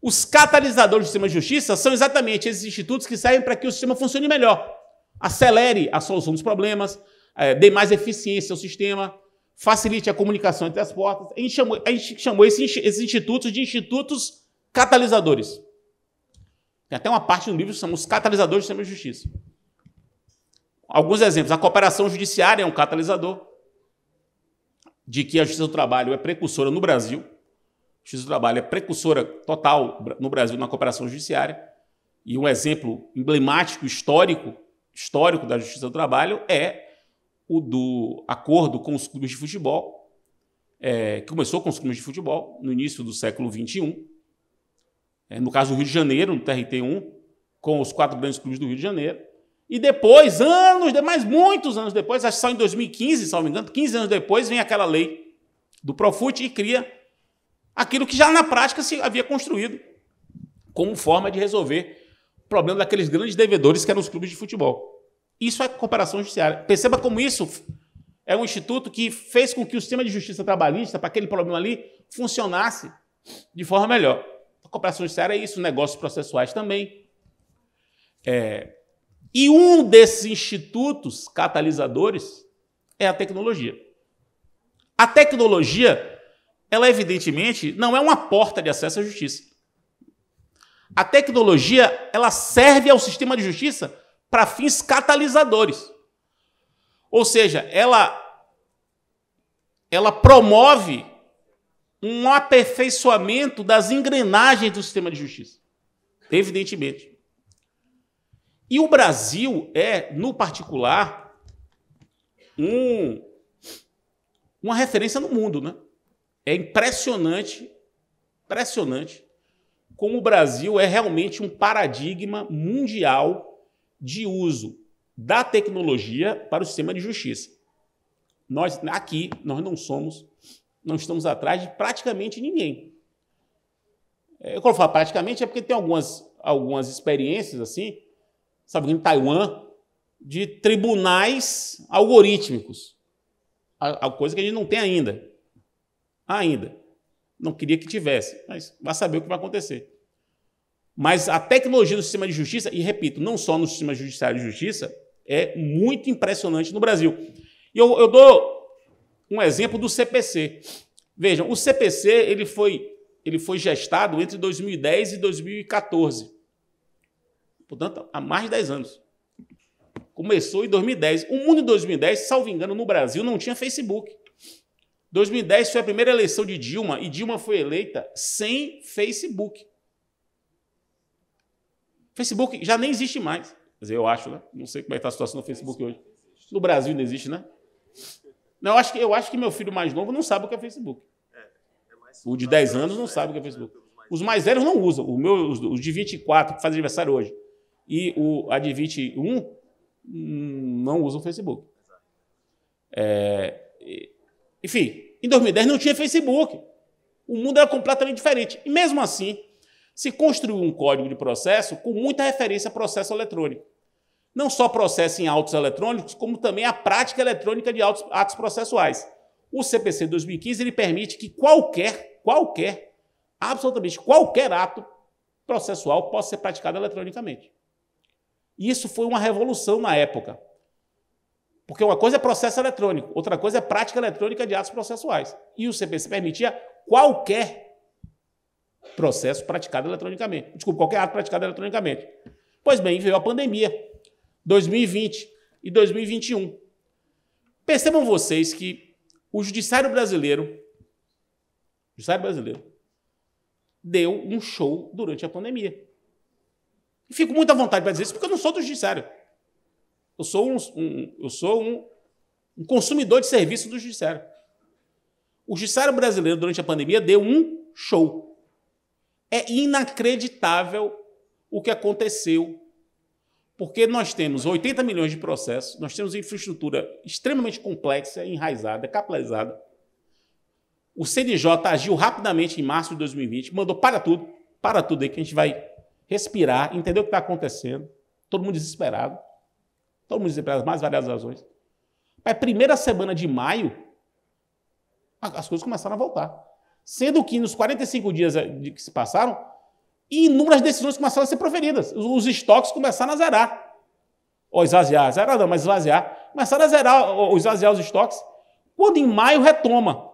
Os catalisadores do sistema de justiça são exatamente esses institutos que servem para que o sistema funcione melhor. Acelere a solução dos problemas, é, dê mais eficiência ao sistema, facilite a comunicação entre as portas. A gente chamou, a gente chamou esses institutos de institutos catalisadores. Tem até uma parte no livro que chama os catalisadores do sistema de justiça. Alguns exemplos. A cooperação judiciária é um catalisador de que a justiça do trabalho é precursora no Brasil. A justiça do trabalho é precursora total no Brasil na cooperação judiciária. E um exemplo emblemático, histórico, histórico da justiça do trabalho é o do acordo com os clubes de futebol, é, que começou com os clubes de futebol no início do século XXI, no caso do Rio de Janeiro, no TRT1, com os quatro grandes clubes do Rio de Janeiro. E depois, anos, mais muitos anos depois, acho que só em 2015, se não me engano, 15 anos depois, vem aquela lei do Profut e cria aquilo que já na prática se havia construído como forma de resolver o problema daqueles grandes devedores que eram os clubes de futebol. Isso é cooperação judiciária. Perceba como isso é um instituto que fez com que o sistema de justiça trabalhista, para aquele problema ali, funcionasse de forma melhor. A cooperação judiciária é isso, negócios processuais também. É, e um desses institutos catalisadores é a tecnologia. A tecnologia, ela evidentemente não é uma porta de acesso à justiça. A tecnologia, ela serve ao sistema de justiça para fins catalisadores. Ou seja, ela ela promove um aperfeiçoamento das engrenagens do sistema de justiça. Evidentemente. E o Brasil é, no particular, um, uma referência no mundo. Né? É impressionante, impressionante como o Brasil é realmente um paradigma mundial de uso da tecnologia para o sistema de justiça. Nós aqui nós não somos, não estamos atrás de praticamente ninguém. É, eu quando falo praticamente é porque tem algumas, algumas experiências assim, sabe, em Taiwan, de tribunais algorítmicos. A, a coisa que a gente não tem ainda. Ainda. Não queria que tivesse, mas vai saber o que vai acontecer. Mas a tecnologia do sistema de justiça, e repito, não só no sistema judiciário de justiça, é muito impressionante no Brasil. E eu, eu dou um exemplo do CPC. Vejam, o CPC ele foi, ele foi gestado entre 2010 e 2014. Portanto, há mais de 10 anos. Começou em 2010. O mundo em 2010, salvo engano, no Brasil não tinha Facebook. 2010 foi a primeira eleição de Dilma e Dilma foi eleita sem Facebook. Facebook já nem existe mais. Quer dizer, eu acho, né? Não sei como é está a situação no Facebook hoje. No Brasil não existe, né? Não, eu acho, que, eu acho que meu filho mais novo não sabe o que é Facebook. O de 10 anos não sabe o que é Facebook. Os mais velhos não usam. O meu, os de 24, que faz aniversário hoje, e o, a de 21 não usam Facebook. É, enfim, em 2010 não tinha Facebook. O mundo era completamente diferente. E mesmo assim, se construiu um código de processo com muita referência a processo eletrônico. Não só processo em autos eletrônicos, como também a prática eletrônica de autos, atos processuais. O CPC 2015 ele permite que qualquer, qualquer, absolutamente qualquer ato processual possa ser praticado eletronicamente. E isso foi uma revolução na época. Porque uma coisa é processo eletrônico, outra coisa é prática eletrônica de atos processuais. E o CPC permitia qualquer processo praticado eletronicamente. Desculpa, qualquer ato praticado eletronicamente. Pois bem, veio a pandemia, 2020 e 2021. Percebam vocês que o judiciário brasileiro, o judiciário brasileiro, deu um show durante a pandemia. E fico muito à vontade para dizer isso, porque eu não sou do judiciário. Eu sou um, um eu sou um, um consumidor de serviço do judiciário. O judiciário brasileiro, durante a pandemia, deu um show. É inacreditável o que aconteceu, porque nós temos 80 milhões de processos, nós temos infraestrutura extremamente complexa, enraizada, capilarizada. O CNJ agiu rapidamente em março de 2020, mandou para tudo, para tudo aí que a gente vai respirar, entender o que está acontecendo. Todo mundo desesperado. Todo mundo desesperado, mais variadas razões. Mas primeira semana de maio, as coisas começaram a voltar. Sendo que nos 45 dias eh, que se passaram, inúmeras decisões começaram a ser proferidas. Os estoques começaram a zerar. Ou esvaziar, zerar não, mas esvaziar. Começaram a zerar ou esvaziar os estoques. Quando em maio retoma.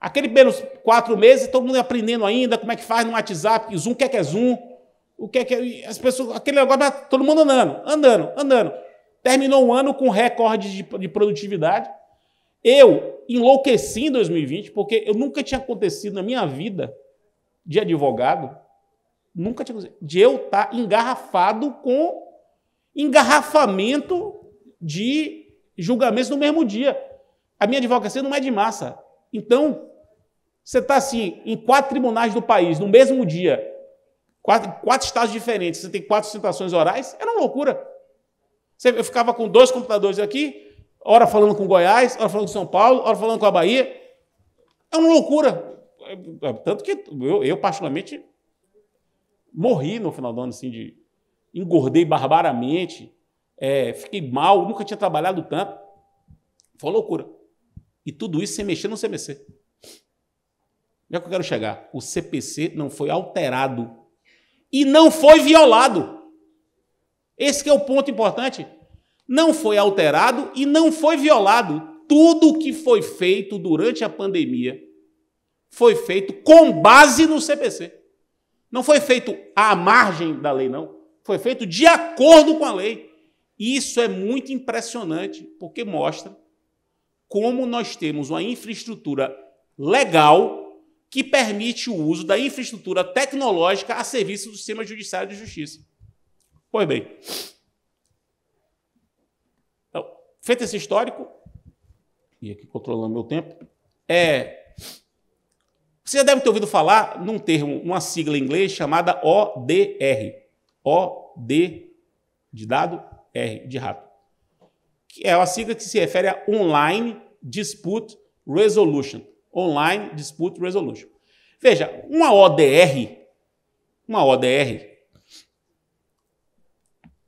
Aquele pelos quatro meses, todo mundo aprendendo ainda como é que faz no WhatsApp, Zoom, o que é que é Zoom, o que é que é, as pessoas, aquele negócio, todo mundo andando, andando, andando. Terminou o ano com recorde de, de produtividade. Eu enlouqueci em 2020 porque eu nunca tinha acontecido na minha vida de advogado, nunca tinha acontecido, de eu estar engarrafado com engarrafamento de julgamentos no mesmo dia. A minha advocacia não é de massa. Então, você está assim, em quatro tribunais do país, no mesmo dia, quatro, quatro estados diferentes, você tem quatro citações orais, era uma loucura. Eu ficava com dois computadores aqui, hora falando com Goiás, hora falando com São Paulo, hora falando com a Bahia. É uma loucura. Tanto que eu, eu particularmente, morri no final do ano, assim, de engordei barbaramente, é, fiquei mal, nunca tinha trabalhado tanto. Foi loucura. E tudo isso sem mexer no CPC. Já é que eu quero chegar. O CPC não foi alterado e não foi violado. Esse é o ponto importante não foi alterado e não foi violado. Tudo o que foi feito durante a pandemia foi feito com base no CPC. Não foi feito à margem da lei, não. Foi feito de acordo com a lei. Isso é muito impressionante, porque mostra como nós temos uma infraestrutura legal que permite o uso da infraestrutura tecnológica a serviço do sistema judiciário de justiça. Pois bem, Feito esse histórico, e aqui controlando meu tempo, é, você já deve ter ouvido falar num termo, uma sigla em inglês chamada ODR. OD de dado, R de rato. Que é uma sigla que se refere a Online Dispute Resolution. Online Dispute Resolution. Veja, uma ODR, uma ODR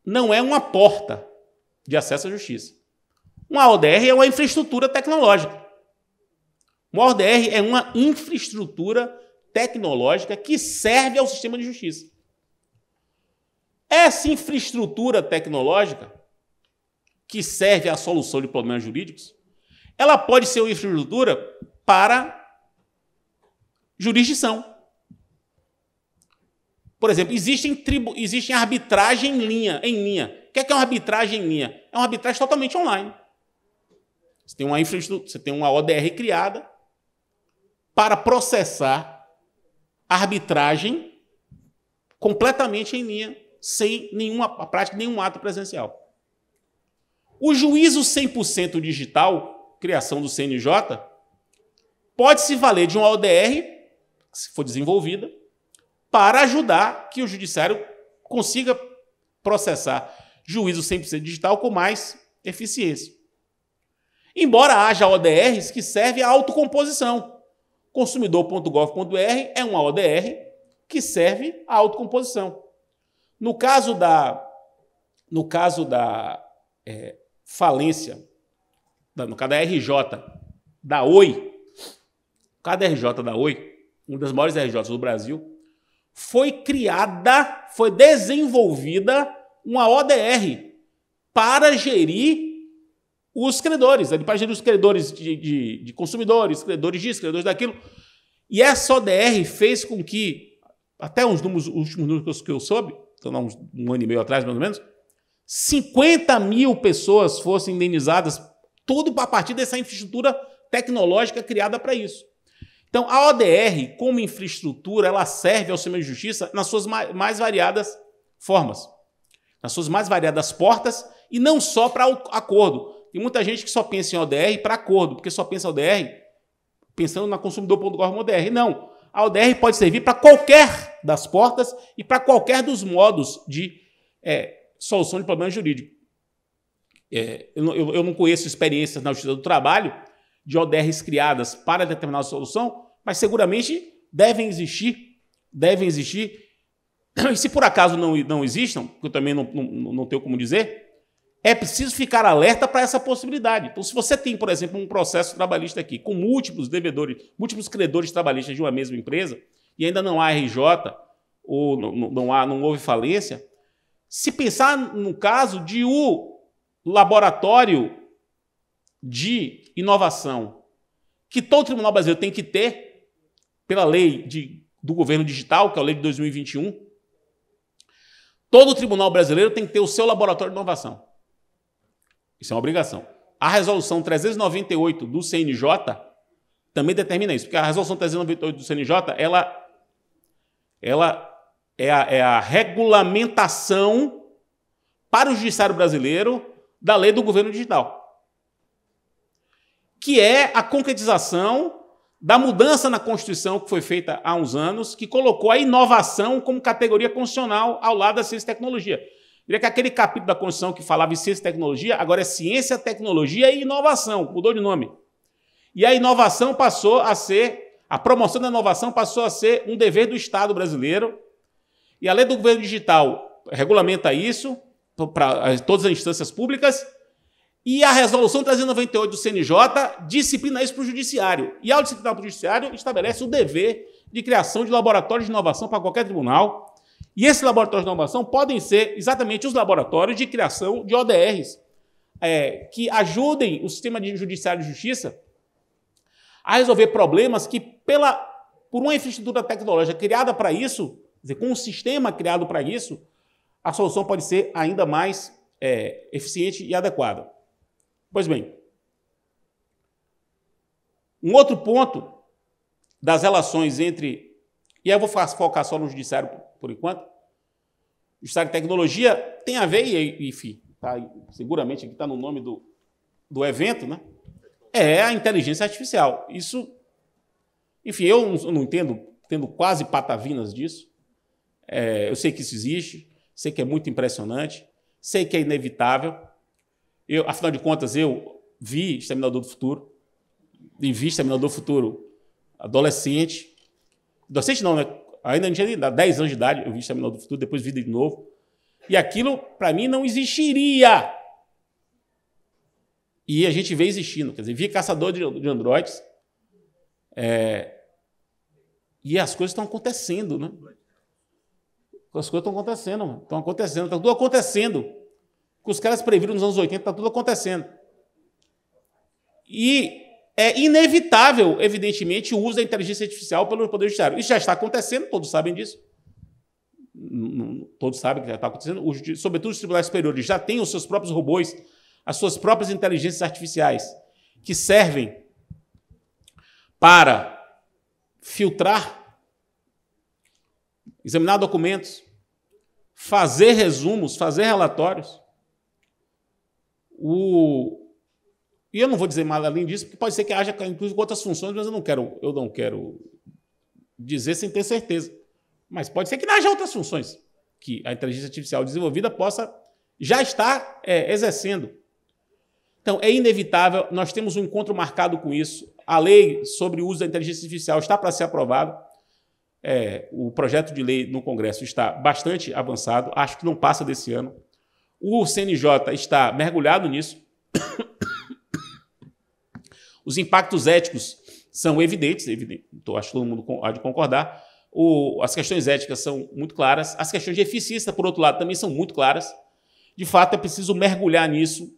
não é uma porta de acesso à justiça. Uma ODR é uma infraestrutura tecnológica. Uma ODR é uma infraestrutura tecnológica que serve ao sistema de justiça. Essa infraestrutura tecnológica que serve à solução de problemas jurídicos, ela pode ser uma infraestrutura para jurisdição. Por exemplo, existem, existem arbitragem em linha, em linha. O que é, que é uma arbitragem em linha? É uma arbitragem totalmente online. Você tem uma infraestrutura, você tem uma ODR criada para processar arbitragem completamente em linha, sem nenhuma prática, nenhum ato presencial. O juízo 100% digital, criação do CNJ, pode se valer de uma ODR, se for desenvolvida, para ajudar que o judiciário consiga processar juízo 100% digital com mais eficiência. Embora haja ODRs que servem à autocomposição. Consumidor.gov.br é uma ODR que serve à autocomposição. No caso da, no caso da é, falência, no caso da RJ da Oi, cada RJ da Oi, uma das maiores RJs do Brasil, foi criada, foi desenvolvida uma ODR para gerir os credores, para gerir os credores de, de, de consumidores, credores disso, credores daquilo. E essa ODR fez com que, até uns números, últimos números que eu soube, então, uns, um ano e meio atrás, mais ou menos, 50 mil pessoas fossem indenizadas, tudo a partir dessa infraestrutura tecnológica criada para isso. Então, a ODR, como infraestrutura, ela serve ao sistema de justiça nas suas mais variadas formas, nas suas mais variadas portas, e não só para acordo. Tem muita gente que só pensa em ODR para acordo, porque só pensa ODR pensando na consumidor.gov.br. Não. A ODR pode servir para qualquer das portas e para qualquer dos modos de é, solução de problemas jurídicos. É, eu, eu, não conheço experiências na Justiça do Trabalho de ODRs criadas para determinada solução, mas seguramente devem existir, devem existir. E se por acaso não, não existam, que eu também não, não, não tenho como dizer, é preciso ficar alerta para essa possibilidade. Então, se você tem, por exemplo, um processo trabalhista aqui com múltiplos devedores, múltiplos credores trabalhistas de uma mesma empresa, e ainda não há RJ, ou não, não, há, não houve falência, se pensar no caso de o laboratório de inovação que todo tribunal brasileiro tem que ter, pela lei de, do governo digital, que é a lei de 2021, todo tribunal brasileiro tem que ter o seu laboratório de inovação. Isso é uma obrigação. A resolução 398 do CNJ também determina isso, porque a resolução 398 do CNJ, ela, ela é, a, é a regulamentação para o judiciário brasileiro da lei do governo digital, que é a concretização da mudança na Constituição que foi feita há uns anos, que colocou a inovação como categoria constitucional ao lado da ciência e tecnologia. Diria que aquele capítulo da Constituição que falava em ciência e tecnologia, agora é ciência, tecnologia e inovação, mudou de nome. E a inovação passou a ser, a promoção da inovação passou a ser um dever do Estado brasileiro. E a lei do governo digital regulamenta isso para todas as instâncias públicas. E a resolução 398 do CNJ disciplina isso para o judiciário. E ao disciplinar para o judiciário, estabelece o dever de criação de laboratórios de inovação para qualquer tribunal, e esses laboratórios de inovação podem ser exatamente os laboratórios de criação de ODRs, é, que ajudem o sistema de judiciário de justiça a resolver problemas que, pela, por uma infraestrutura tecnológica criada para isso, dizer, com um sistema criado para isso, a solução pode ser ainda mais é, eficiente e adequada. Pois bem, um outro ponto das relações entre. E aí eu vou focar só no judiciário por enquanto. O Estado de Tecnologia tem a ver, e, enfim, tá, seguramente aqui está no nome do, do evento, né? É a inteligência artificial. Isso, enfim, eu não, não entendo, tendo quase patavinas disso. É, eu sei que isso existe, sei que é muito impressionante, sei que é inevitável. Eu, afinal de contas, eu vi Exterminador do Futuro, e vi Exterminador do Futuro adolescente. Adolescente não, né? Ainda não tinha 10 anos de idade, eu vi Exterminador do Futuro, depois vi de novo. E aquilo, para mim, não existiria. E a gente vê existindo. Quer dizer, vi Caçador de Androides. É, e as coisas estão acontecendo, né? As coisas estão acontecendo, estão acontecendo, está tudo acontecendo. O que os caras previram nos anos 80, está tudo acontecendo. E é inevitável, evidentemente, o uso da inteligência artificial pelo Poder Judiciário. Isso já está acontecendo, todos sabem disso. Todos sabem que já está acontecendo. Os, sobretudo os tribunais superiores já têm os seus próprios robôs, as suas próprias inteligências artificiais, que servem para filtrar examinar documentos, fazer resumos, fazer relatórios. O... E eu não vou dizer mais além disso, porque pode ser que haja inclusive outras funções, mas eu não quero, eu não quero dizer sem ter certeza. Mas pode ser que não haja outras funções que a inteligência artificial desenvolvida possa já estar é, exercendo. Então, é inevitável, nós temos um encontro marcado com isso. A lei sobre o uso da inteligência artificial está para ser aprovada. É, o projeto de lei no Congresso está bastante avançado, acho que não passa desse ano. O CNJ está mergulhado nisso. Os impactos éticos são evidentes, evidente, então, acho que todo mundo há de concordar. O, as questões éticas são muito claras, as questões de eficiência, por outro lado, também são muito claras. De fato, é preciso mergulhar nisso,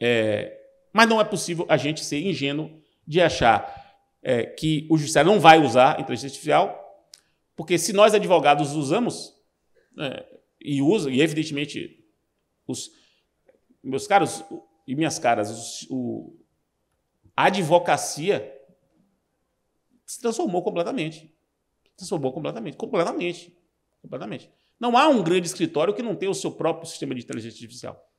é, mas não é possível a gente ser ingênuo de achar é, que o judiciário não vai usar inteligência artificial porque se nós advogados usamos, é, e usam, e evidentemente os meus caros e minhas caras, os, a advocacia se transformou completamente. Se transformou completamente, completamente, completamente. Não há um grande escritório que não tenha o seu próprio sistema de inteligência artificial.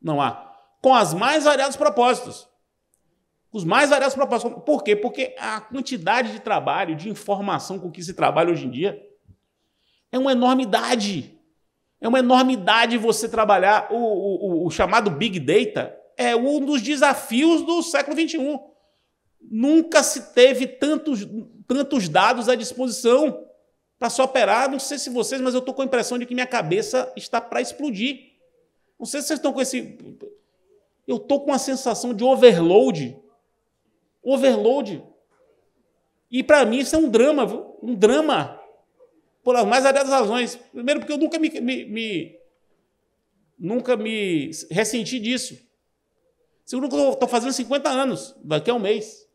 Não há. Com as mais variados propósitos os mais variados propósitos. Por quê? Porque a quantidade de trabalho, de informação com que se trabalha hoje em dia, é uma enormidade. É uma enormidade você trabalhar o, o, o chamado Big Data. É um dos desafios do século XXI. Nunca se teve tantos, tantos dados à disposição para se operar. Não sei se vocês, mas eu estou com a impressão de que minha cabeça está para explodir. Não sei se vocês estão com esse. Eu estou com a sensação de overload overload. E para mim isso é um drama, um drama. Por mais variadas razões. Primeiro, porque eu nunca me, me, me nunca me ressenti disso. Segundo, eu estou fazendo 50 anos, daqui a um mês.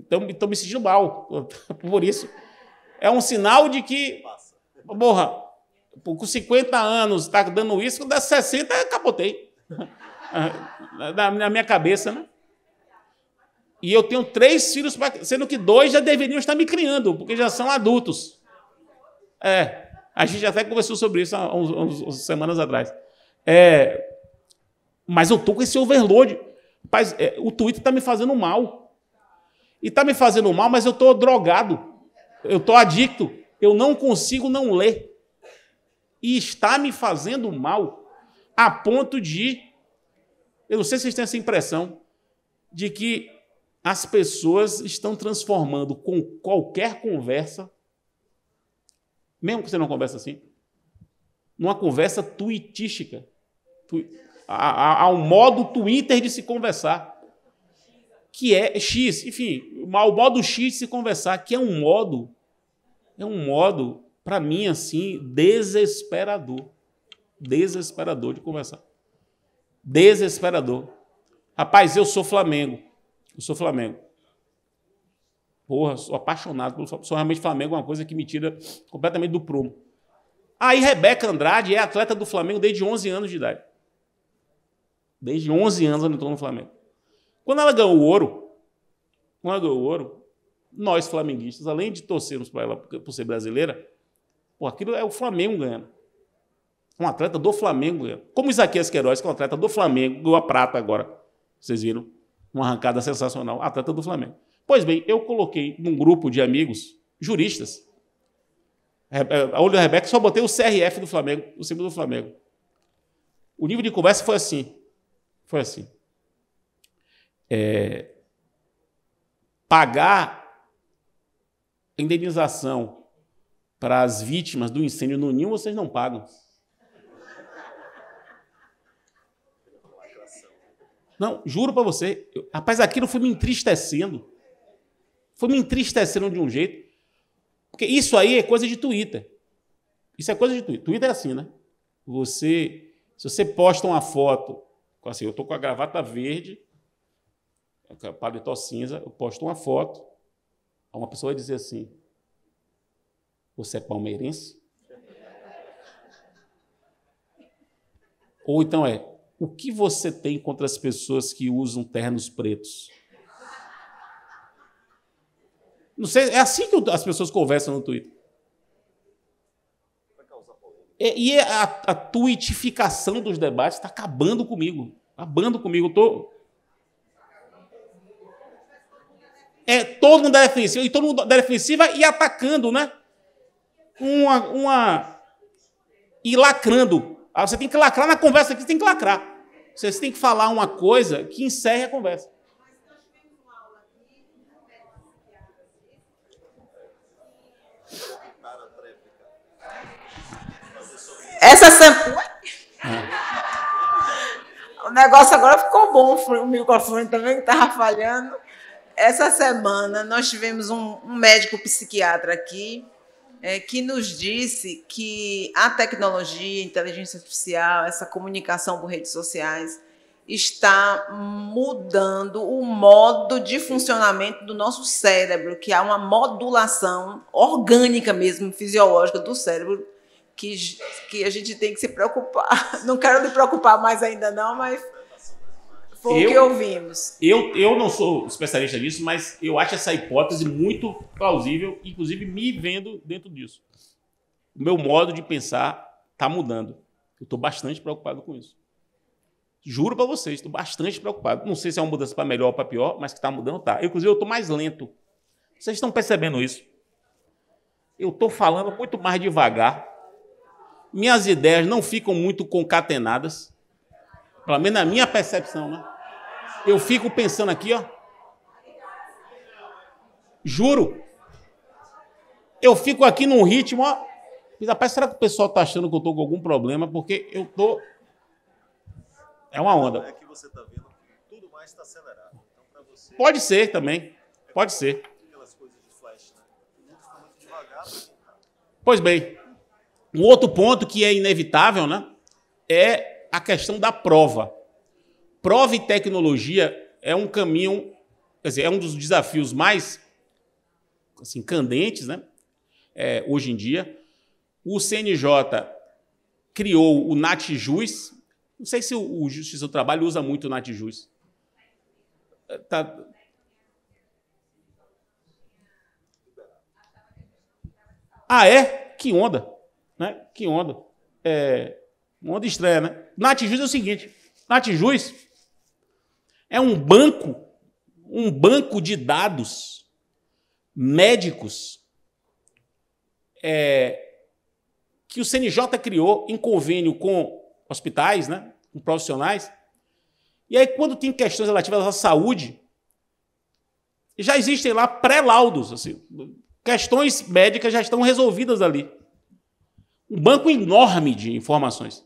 Então, estou me sentindo mal por isso. É um sinal de que, porra, com 50 anos está dando isso, quando dá 60, eu capotei. Na minha cabeça, né? E eu tenho três filhos, sendo que dois já deveriam estar me criando, porque já são adultos. É, a gente até conversou sobre isso há uns, uns semanas atrás. É, mas eu estou com esse overload. Rapaz, é, o Twitter está me fazendo mal. E está me fazendo mal, mas eu estou drogado. Eu estou adicto. Eu não consigo não ler. E está me fazendo mal a ponto de. Eu não sei se vocês têm essa impressão de que as pessoas estão transformando com qualquer conversa, mesmo que você não conversa assim, numa conversa um modo Twitter de se conversar, que é X, enfim, o modo X de se conversar, que é um modo, é um modo, para mim, assim, desesperador. Desesperador de conversar. Desesperador. Rapaz, eu sou Flamengo. Eu sou Flamengo. Porra, sou apaixonado pelo Flamengo. Sou realmente Flamengo, é uma coisa que me tira completamente do prumo. Aí Rebeca Andrade é atleta do Flamengo desde 11 anos de idade. Desde 11 anos ela entrou no Flamengo. Quando ela ganhou o ouro, quando ela ganhou o ouro, nós flamenguistas, além de torcermos para ela por ser brasileira, pô, aquilo é o Flamengo ganhando. Um atleta do Flamengo ganhando. Como Isaquias Queiroz, que é um atleta do Flamengo, ganhou a prata agora. Vocês viram? uma arrancada sensacional, atleta do Flamengo. Pois bem, eu coloquei num grupo de amigos juristas. A olho da Rebeca, só botei o CRF do Flamengo, o símbolo do Flamengo. O nível de conversa foi assim. Foi assim. É, pagar indenização para as vítimas do incêndio no ninho, vocês não pagam. Não, juro para você. Eu, rapaz, aquilo foi me entristecendo. Foi me entristecendo de um jeito. Porque isso aí é coisa de Twitter. Isso é coisa de Twitter. Twitter é assim, né? Você, se você posta uma foto, assim, eu estou com a gravata verde, paletó cinza, eu posto uma foto, uma pessoa vai dizer assim: Você é palmeirense? Ou então é: O que você tem contra as pessoas que usam ternos pretos? Não sei, é assim que as pessoas conversam no Twitter. E a, a tuitificação dos debates está acabando comigo. Acabando comigo. Eu tô, é todo mundo da defensiva, e todo mundo da defensiva e atacando, né? Uma, uma. E lacrando. Ah, você tem que lacrar na conversa aqui, você tem que lacrar. Você tem que falar uma coisa que encerre a conversa. Essa semana. O negócio agora ficou bom, o microfone também estava falhando. Essa semana nós tivemos um, um médico psiquiatra aqui é, que nos disse que a tecnologia, inteligência artificial, essa comunicação por redes sociais está mudando o modo de funcionamento do nosso cérebro, que há uma modulação orgânica mesmo, fisiológica do cérebro, que, que a gente tem que se preocupar. Não quero me preocupar mais ainda não, mas foi eu, o que ouvimos. Eu, eu não sou especialista nisso, mas eu acho essa hipótese muito plausível, inclusive me vendo dentro disso. O meu modo de pensar está mudando. Eu estou bastante preocupado com isso. Juro para vocês, estou bastante preocupado. Não sei se é uma mudança para melhor ou para pior, mas que está mudando, tá. Eu, inclusive, eu estou mais lento. Vocês estão percebendo isso? Eu estou falando muito mais devagar. Minhas ideias não ficam muito concatenadas. Pelo menos na minha percepção, né? eu fico pensando aqui, ó. Juro. Eu fico aqui num ritmo, ó. Rapaz, será que o pessoal está achando que eu estou com algum problema? Porque eu tô. É uma onda. É que você está vendo que tudo mais está acelerado. Então, você... Pode ser também. Pode ser. Aquelas coisas de flash, né? Muito devagar. Pois bem, um outro ponto que é inevitável, né? É a questão da prova. Prova e tecnologia é um caminho, quer dizer, é um dos desafios mais assim, candentes né? É, hoje em dia. O CNJ criou o NatJus. Não sei se o, Justiça do Trabalho usa muito o NatJus. É, tá... Ah, é? Que onda. Né? Que onda. É, onda estranha, né? NatJus é o seguinte. NatJus é um banco, um banco de dados médicos é, que o CNJ criou em convênio com hospitais, né, com profissionais. E aí, quando tem questões relativas à saúde, já existem lá pré-laudos, assim, questões médicas já estão resolvidas ali. Um banco enorme de informações.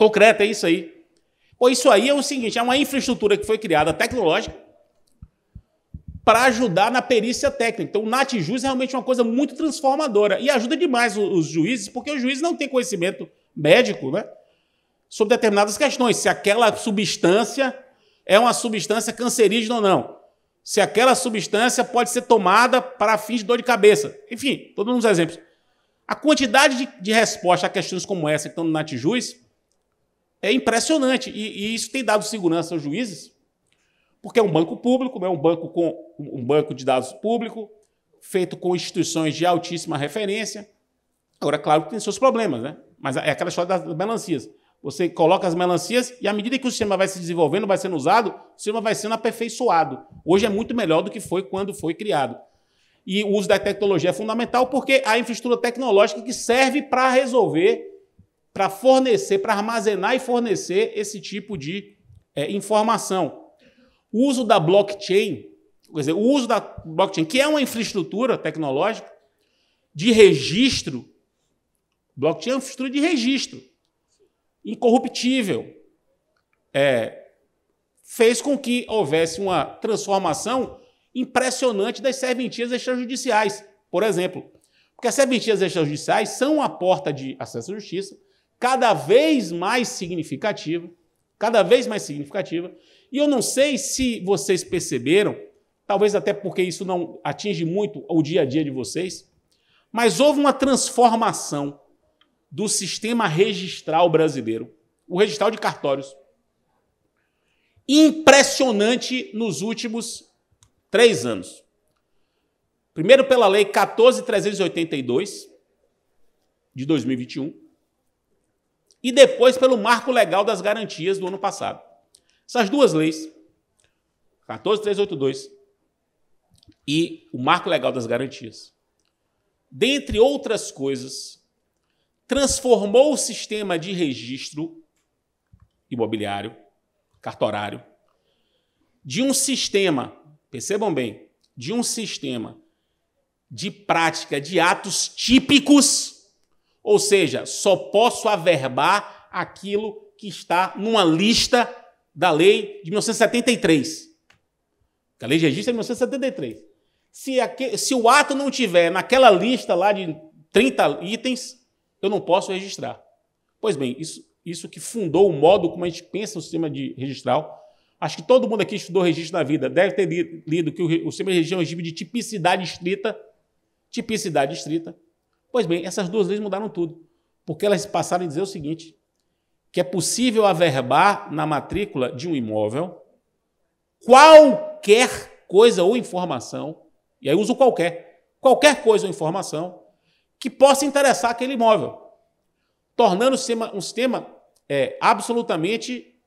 concreta, é isso aí. Pô, isso aí é o seguinte: é uma infraestrutura que foi criada tecnológica para ajudar na perícia técnica. Então, o NatJus é realmente uma coisa muito transformadora e ajuda demais os juízes, porque os juízes não têm conhecimento médico né, sobre determinadas questões. Se aquela substância é uma substância cancerígena ou não. Se aquela substância pode ser tomada para fins de dor de cabeça. Enfim, todos uns exemplos. A quantidade de, de resposta a questões como essa que estão no NatJus é impressionante. E, e, isso tem dado segurança aos juízes, porque é um banco público, é um banco com um banco de dados público, feito com instituições de altíssima referência. Agora, claro que tem seus problemas, né? Mas é aquela história das melancias. Você coloca as melancias e, à medida que o sistema vai se desenvolvendo, vai sendo usado, o sistema vai sendo aperfeiçoado. Hoje é muito melhor do que foi quando foi criado. E o uso da tecnologia é fundamental porque a infraestrutura tecnológica que serve para resolver, para fornecer, para armazenar e fornecer esse tipo de é, informação. O uso da blockchain, quer dizer, o uso da blockchain, que é uma infraestrutura tecnológica de registro, blockchain é uma infraestrutura de registro, incorruptível, é, fez com que houvesse uma transformação impressionante das serventias extrajudiciais, por exemplo. Porque as serventias extrajudiciais são a porta de acesso à justiça cada vez mais significativa, cada vez mais significativa. E eu não sei se vocês perceberam, talvez até porque isso não atinge muito o dia a dia de vocês, mas houve uma transformação do sistema registral brasileiro, o registral de cartórios, impressionante nos últimos Três anos. Primeiro pela Lei 14.382, de 2021, e depois pelo Marco Legal das Garantias do ano passado. Essas duas leis, 14.382 e o Marco Legal das Garantias, dentre outras coisas, transformou o sistema de registro imobiliário, cartorário, de um sistema percebam bem, de um sistema de prática de atos típicos, ou seja, só posso averbar aquilo que está numa lista da lei de 1973. A lei de registro é de 1973. Se, aquele, se o ato não tiver naquela lista lá de 30 itens, eu não posso registrar. Pois bem, isso, isso que fundou o modo como a gente pensa no sistema de registral Acho que todo mundo aqui estudou registro na vida deve ter lido que o sistema de registro é um regime de tipicidade estrita. Tipicidade estrita. Pois bem, essas duas leis mudaram tudo. Porque elas passaram a dizer o seguinte: que é possível averbar na matrícula de um imóvel qualquer coisa ou informação, e aí uso qualquer, qualquer coisa ou informação que possa interessar aquele imóvel, tornando o sistema um sistema é, absolutamente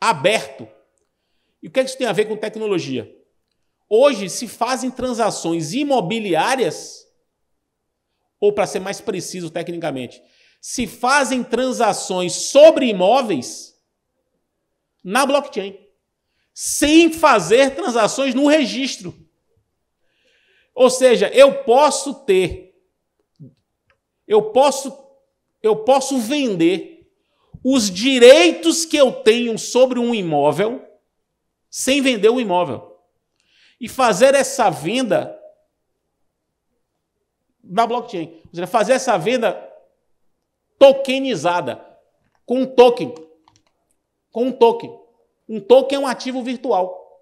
aberto. E o que, é que isso tem a ver com tecnologia? Hoje se fazem transações imobiliárias, ou para ser mais preciso tecnicamente, se fazem transações sobre imóveis na blockchain, sem fazer transações no registro. Ou seja, eu posso ter, eu posso, eu posso vender os direitos que eu tenho sobre um imóvel sem vender o imóvel. E fazer essa venda na blockchain. Seja, fazer essa venda tokenizada, com um token. Com um token. Um token é um ativo virtual.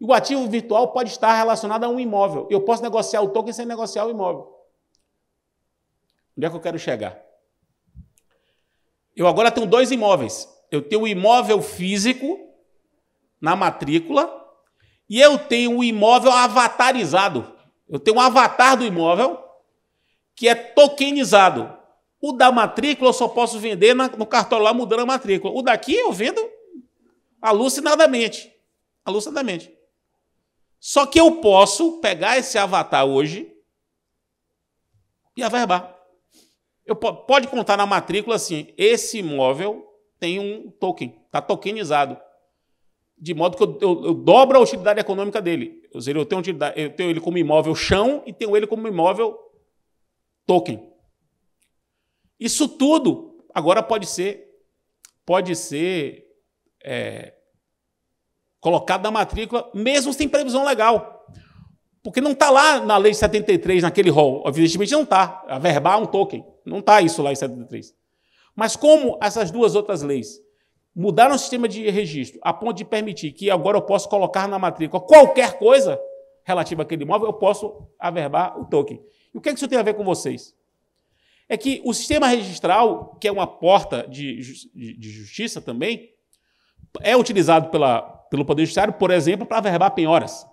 E o ativo virtual pode estar relacionado a um imóvel. Eu posso negociar o token sem negociar o imóvel. Onde é que eu quero chegar? Eu agora tenho dois imóveis. Eu tenho o imóvel físico na matrícula e eu tenho o imóvel avatarizado. Eu tenho um avatar do imóvel que é tokenizado. O da matrícula eu só posso vender no cartão lá mudando a matrícula. O daqui eu vendo alucinadamente. Alucinadamente. Só que eu posso pegar esse avatar hoje e averbar. Eu, pode contar na matrícula assim: esse imóvel tem um token, está tokenizado. De modo que eu, eu, eu, dobro a utilidade econômica dele. Ou seja, eu tenho, eu tenho ele como imóvel chão e tenho ele como imóvel token. Isso tudo agora pode ser, pode ser é, colocado na matrícula, mesmo sem previsão legal. Porque não está lá na lei 73, naquele rol. Evidentemente não está. Averbar um token. Não está isso lá em 73. Mas como essas duas outras leis mudaram o sistema de registro a ponto de permitir que agora eu posso colocar na matrícula qualquer coisa relativa àquele imóvel, eu posso averbar o token. E o que, é que isso tem a ver com vocês? É que o sistema registral, que é uma porta de, de justiça também, é utilizado pela, pelo Poder Judiciário, por exemplo, para averbar penhoras.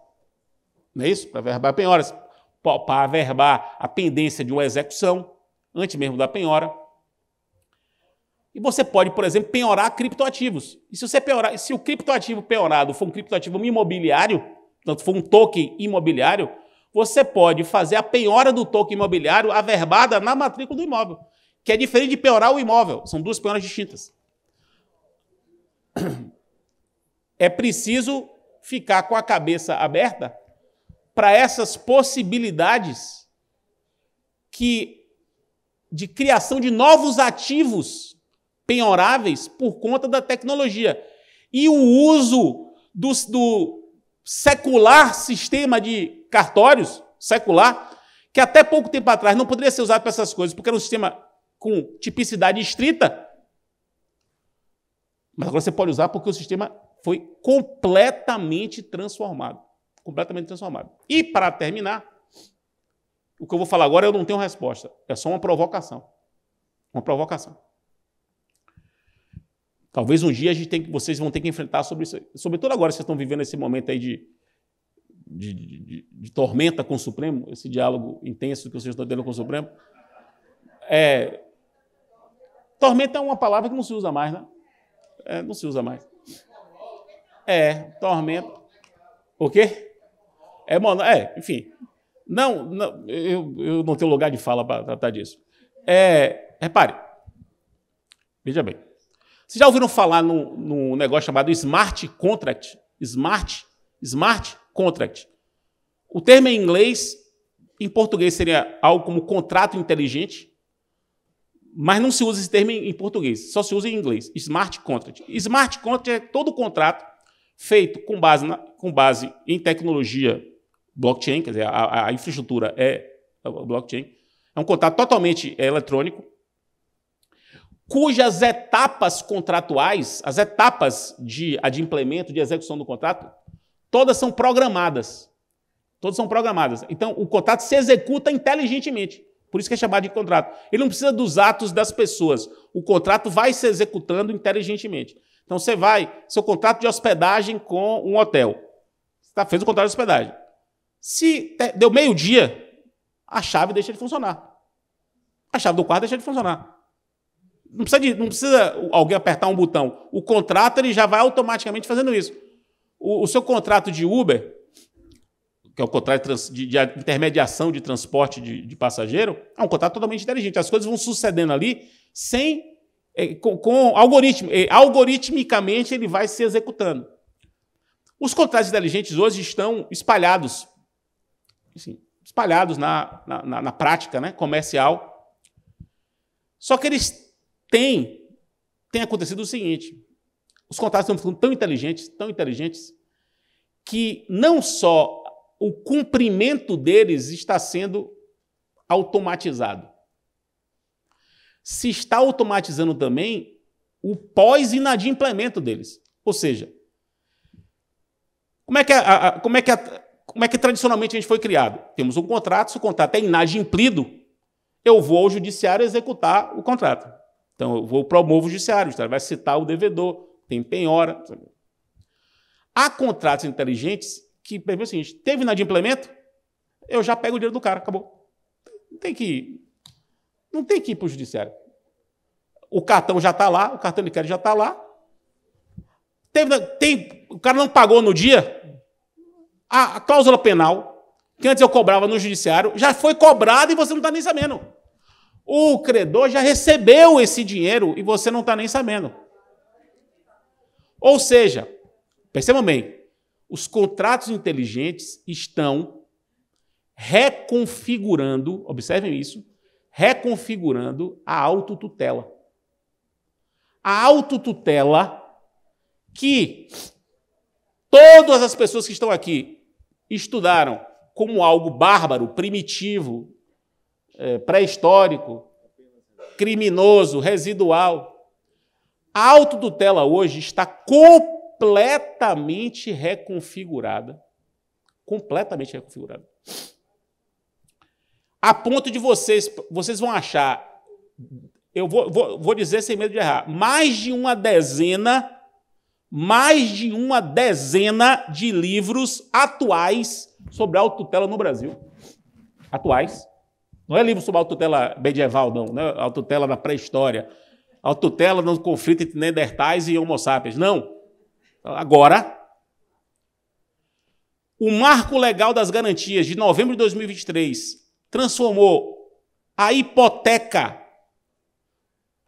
Não é isso? Para averbar penhoras. Para averbar a pendência de uma execução, antes mesmo da penhora. E você pode, por exemplo, penhorar criptoativos. E se você penhorar, se o criptoativo penhorado for um criptoativo imobiliário, portanto, for um token imobiliário, você pode fazer a penhora do token imobiliário averbada na matrícula do imóvel, que é diferente de penhorar o imóvel. São duas penhoras distintas. É preciso ficar com a cabeça aberta para essas possibilidades que de criação de novos ativos penhoráveis por conta da tecnologia. E o uso do, do secular sistema de cartórios, secular, que até pouco tempo atrás não poderia ser usado para essas coisas, porque era um sistema com tipicidade estrita. Mas agora você pode usar porque o sistema foi completamente transformado. Completamente transformado. E, para terminar, o que eu vou falar agora eu não tenho resposta. É só uma provocação. Uma provocação. Talvez um dia a gente tem, vocês vão ter que enfrentar sobre isso. Sobretudo agora, vocês estão vivendo esse momento aí de, de, de, de tormenta com o Supremo, esse diálogo intenso que vocês estão tendo com o Supremo. É, tormenta é uma palavra que não se usa mais, né? É, não se usa mais. É, tormenta. O quê? É, mano, é, enfim. Não, não eu, eu não tenho lugar de fala para tratar disso. É, repare. Veja bem. Vocês já ouviram falar num, num negócio chamado smart contract? Smart, smart contract. O termo em inglês, em português seria algo como contrato inteligente, mas não se usa esse termo em português, só se usa em inglês. Smart contract. Smart contract é todo contrato feito com base, na, com base em tecnologia blockchain, quer dizer, a, a infraestrutura é blockchain. É um contrato totalmente eletrônico, cujas etapas contratuais, as etapas de adimplemento, de execução do contrato, todas são programadas. Todas são programadas. Então, o contrato se executa inteligentemente. Por isso que é chamado de contrato. Ele não precisa dos atos das pessoas. O contrato vai se executando inteligentemente. Então, você vai, seu contrato de hospedagem com um hotel. Você tá, fez o contrato de hospedagem. Se deu meio-dia, a chave deixa de funcionar. A chave do quarto deixa de funcionar. Não precisa, de, não precisa alguém apertar um botão. O contrato ele já vai automaticamente fazendo isso. O, o seu contrato de Uber, que é o contrato de, de intermediação de transporte de, de, passageiro, é um contrato totalmente inteligente. As coisas vão sucedendo ali sem. É, com, com algoritmo. É, algoritmicamente ele vai se executando. Os contratos inteligentes hoje estão espalhados. Assim, espalhados na, na, na prática né, comercial. Só que eles tem, tem acontecido o seguinte: os contratos estão ficando tão inteligentes, tão inteligentes, que não só o cumprimento deles está sendo automatizado, se está automatizando também o pós-inadimplemento deles. Ou seja, como é que, a, a, como, é que a, como é que tradicionalmente a gente foi criado? Temos um contrato, se o contrato é inadimplido, eu vou ao judiciário executar o contrato. Então, eu vou promover o judiciário, o vai citar o devedor, tem penhora. Há contratos inteligentes que prevê o seguinte: teve inadimplemento, eu já pego o dinheiro do cara, acabou. Não tem que ir. Não tem que ir para o judiciário. O cartão já está lá, o cartão de crédito já está lá. Teve, tem, o cara não pagou no dia. A, cláusula penal, que antes eu cobrava no judiciário, já foi cobrada e você não está nem sabendo. O credor já recebeu esse dinheiro e você não está nem sabendo. Ou seja, percebam bem, os contratos inteligentes estão reconfigurando, observem isso, reconfigurando a autotutela. A autotutela que todas as pessoas que estão aqui estudaram como algo bárbaro, primitivo, é, pré-histórico, criminoso, residual. A autotutela hoje está completamente reconfigurada. Completamente reconfigurada. A ponto de vocês, vocês vão achar, eu vou, vou, vou dizer sem medo de errar, mais de uma dezena, mais de uma dezena de livros atuais sobre autotutela no Brasil. Atuais. Não é livro sobre autotutela medieval, não, não é autotutela da pré-história, autotutela no conflito entre Neandertais e Homo sapiens. Não. Agora, O marco legal das garantias de novembro de 2023 transformou a hipoteca.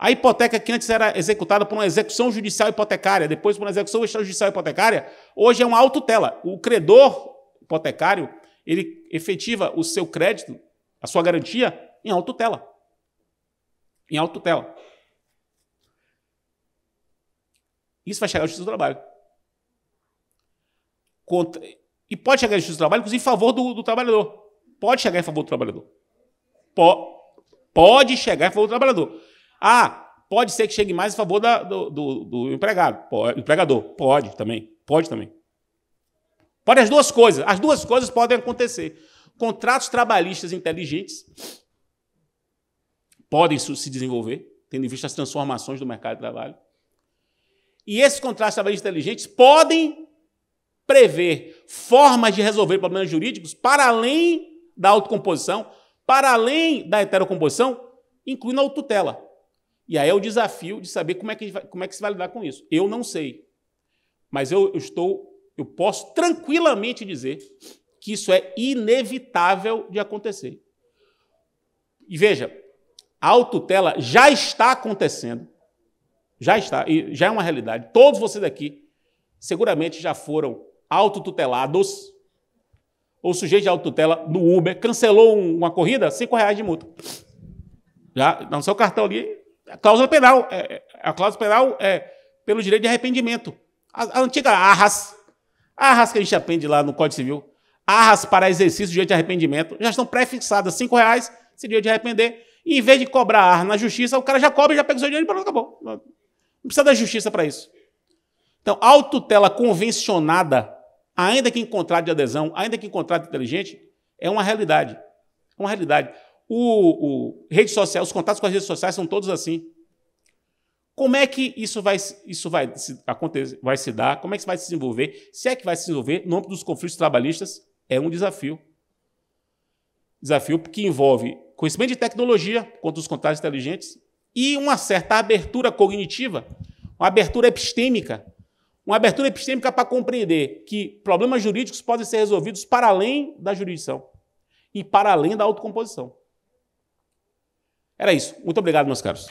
A hipoteca que antes era executada por uma execução judicial hipotecária, depois por uma execução extrajudicial hipotecária, hoje é uma autotela. O credor hipotecário, ele efetiva o seu crédito, a sua garantia, em autotela. Em autotela. Isso vai chegar à Justiça do Trabalho. Contra, e pode chegar à Justiça do Trabalho, inclusive, em favor do, do trabalhador. Pode chegar em favor do trabalhador. Po, pode chegar em favor do trabalhador. Ah, pode ser que chegue mais em favor da, do, do, do, empregado. Pode, empregador. Pode também. Pode também. Pode as duas coisas. As duas coisas podem acontecer. Contratos trabalhistas inteligentes podem se desenvolver, tendo em vista as transformações do mercado de trabalho. E esses contratos trabalhistas inteligentes podem prever formas de resolver problemas jurídicos para além da autocomposição, para além da heterocomposição, incluindo a autotutela. E aí é o desafio de saber como é que, como é que se vai lidar com isso. Eu não sei. Mas eu, eu estou, eu posso tranquilamente dizer que isso é inevitável de acontecer. E veja, a autotela já está acontecendo. Já está, e já é uma realidade. Todos vocês aqui seguramente já foram autotutelados ou sujeito de autotutela no Uber, cancelou uma corrida, cinco reais de multa. Já, no seu cartão ali, a cláusula penal. É, é, a cláusula penal é pelo direito de arrependimento. A, a antiga arras, arras que a gente aprende lá no Código Civil, arras para exercício do direito de arrependimento, já estão pré-fixadas, cinco reais, esse direito de arrepender. E em vez de cobrar arra na justiça, o cara já cobra já pega o seu dinheiro e pronto, acabou. Não precisa da justiça para isso. Então, autotela convencionada ainda que em contrato de adesão, ainda que em contrato inteligente, é uma realidade. É uma realidade. O, o rede social, os contatos com as redes sociais são todos assim. Como é que isso vai, isso vai se, acontecer, vai se dar? Como é que isso vai se desenvolver? Se é que vai se desenvolver no âmbito dos conflitos trabalhistas, é um desafio. Desafio que envolve conhecimento de tecnologia contra os contatos inteligentes e uma certa abertura cognitiva, uma abertura epistêmica uma abertura epistêmica para compreender que problemas jurídicos podem ser resolvidos para além da jurisdição e para além da autocomposição. Era isso. Muito obrigado, meus caros.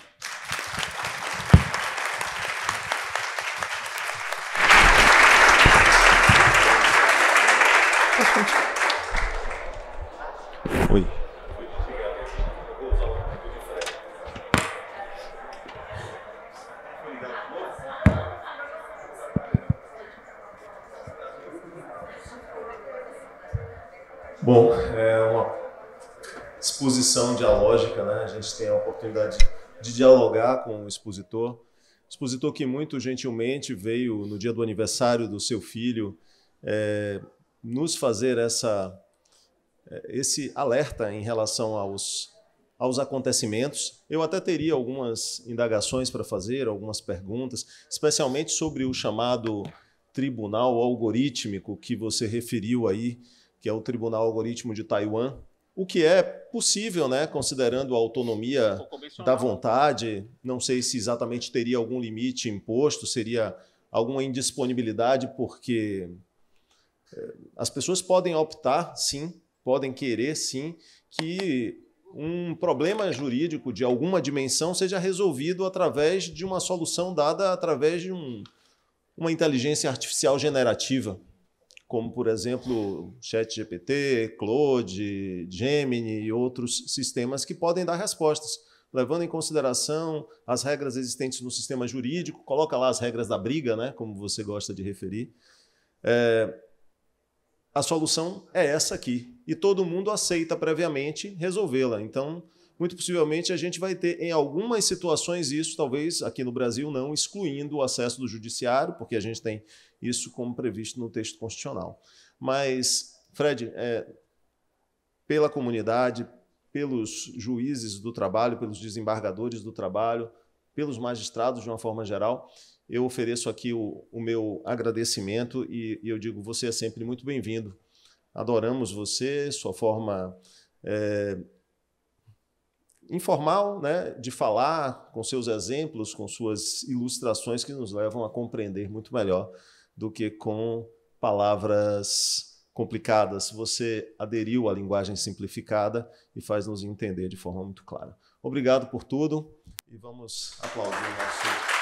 Bom, é exposição dialógica, né? A gente tem a oportunidade de dialogar com o expositor. Expositor que muito gentilmente veio no dia do aniversário do seu filho é, nos fazer essa, é, esse alerta em relação aos, aos acontecimentos. Eu até teria algumas indagações para fazer, algumas perguntas, especialmente sobre o chamado tribunal algorítmico que você referiu aí que é o Tribunal Algoritmo de Taiwan, o que é possível, né, considerando a autonomia da vontade. Não sei se exatamente teria algum limite imposto, seria alguma indisponibilidade, porque eh, as pessoas podem optar, sim, podem querer, sim, que um problema jurídico de alguma dimensão seja resolvido através de uma solução dada através de um, uma inteligência artificial generativa como, por exemplo, ChatGPT, Claude, Gemini e outros sistemas que podem dar respostas, levando em consideração as regras existentes no sistema jurídico, coloca lá as regras da briga, né, como você gosta de referir. É, a solução é essa aqui, e todo mundo aceita previamente resolvê-la. Então, muito possivelmente a gente vai ter em algumas situações isso, talvez aqui no Brasil não, excluindo o acesso do judiciário, porque a gente tem isso como previsto no texto constitucional. Mas, Fred, é, pela comunidade, pelos juízes do trabalho, pelos desembargadores do trabalho, pelos magistrados de uma forma geral, eu ofereço aqui o, o meu agradecimento e, e, eu digo: você é sempre muito bem-vindo. Adoramos você, sua forma é, informal né, de falar, com seus exemplos, com suas ilustrações que nos levam a compreender muito melhor do que com palavras complicadas, você aderiu à linguagem simplificada e faz nos entender de forma muito clara. Obrigado por tudo e vamos aplaudir o nosso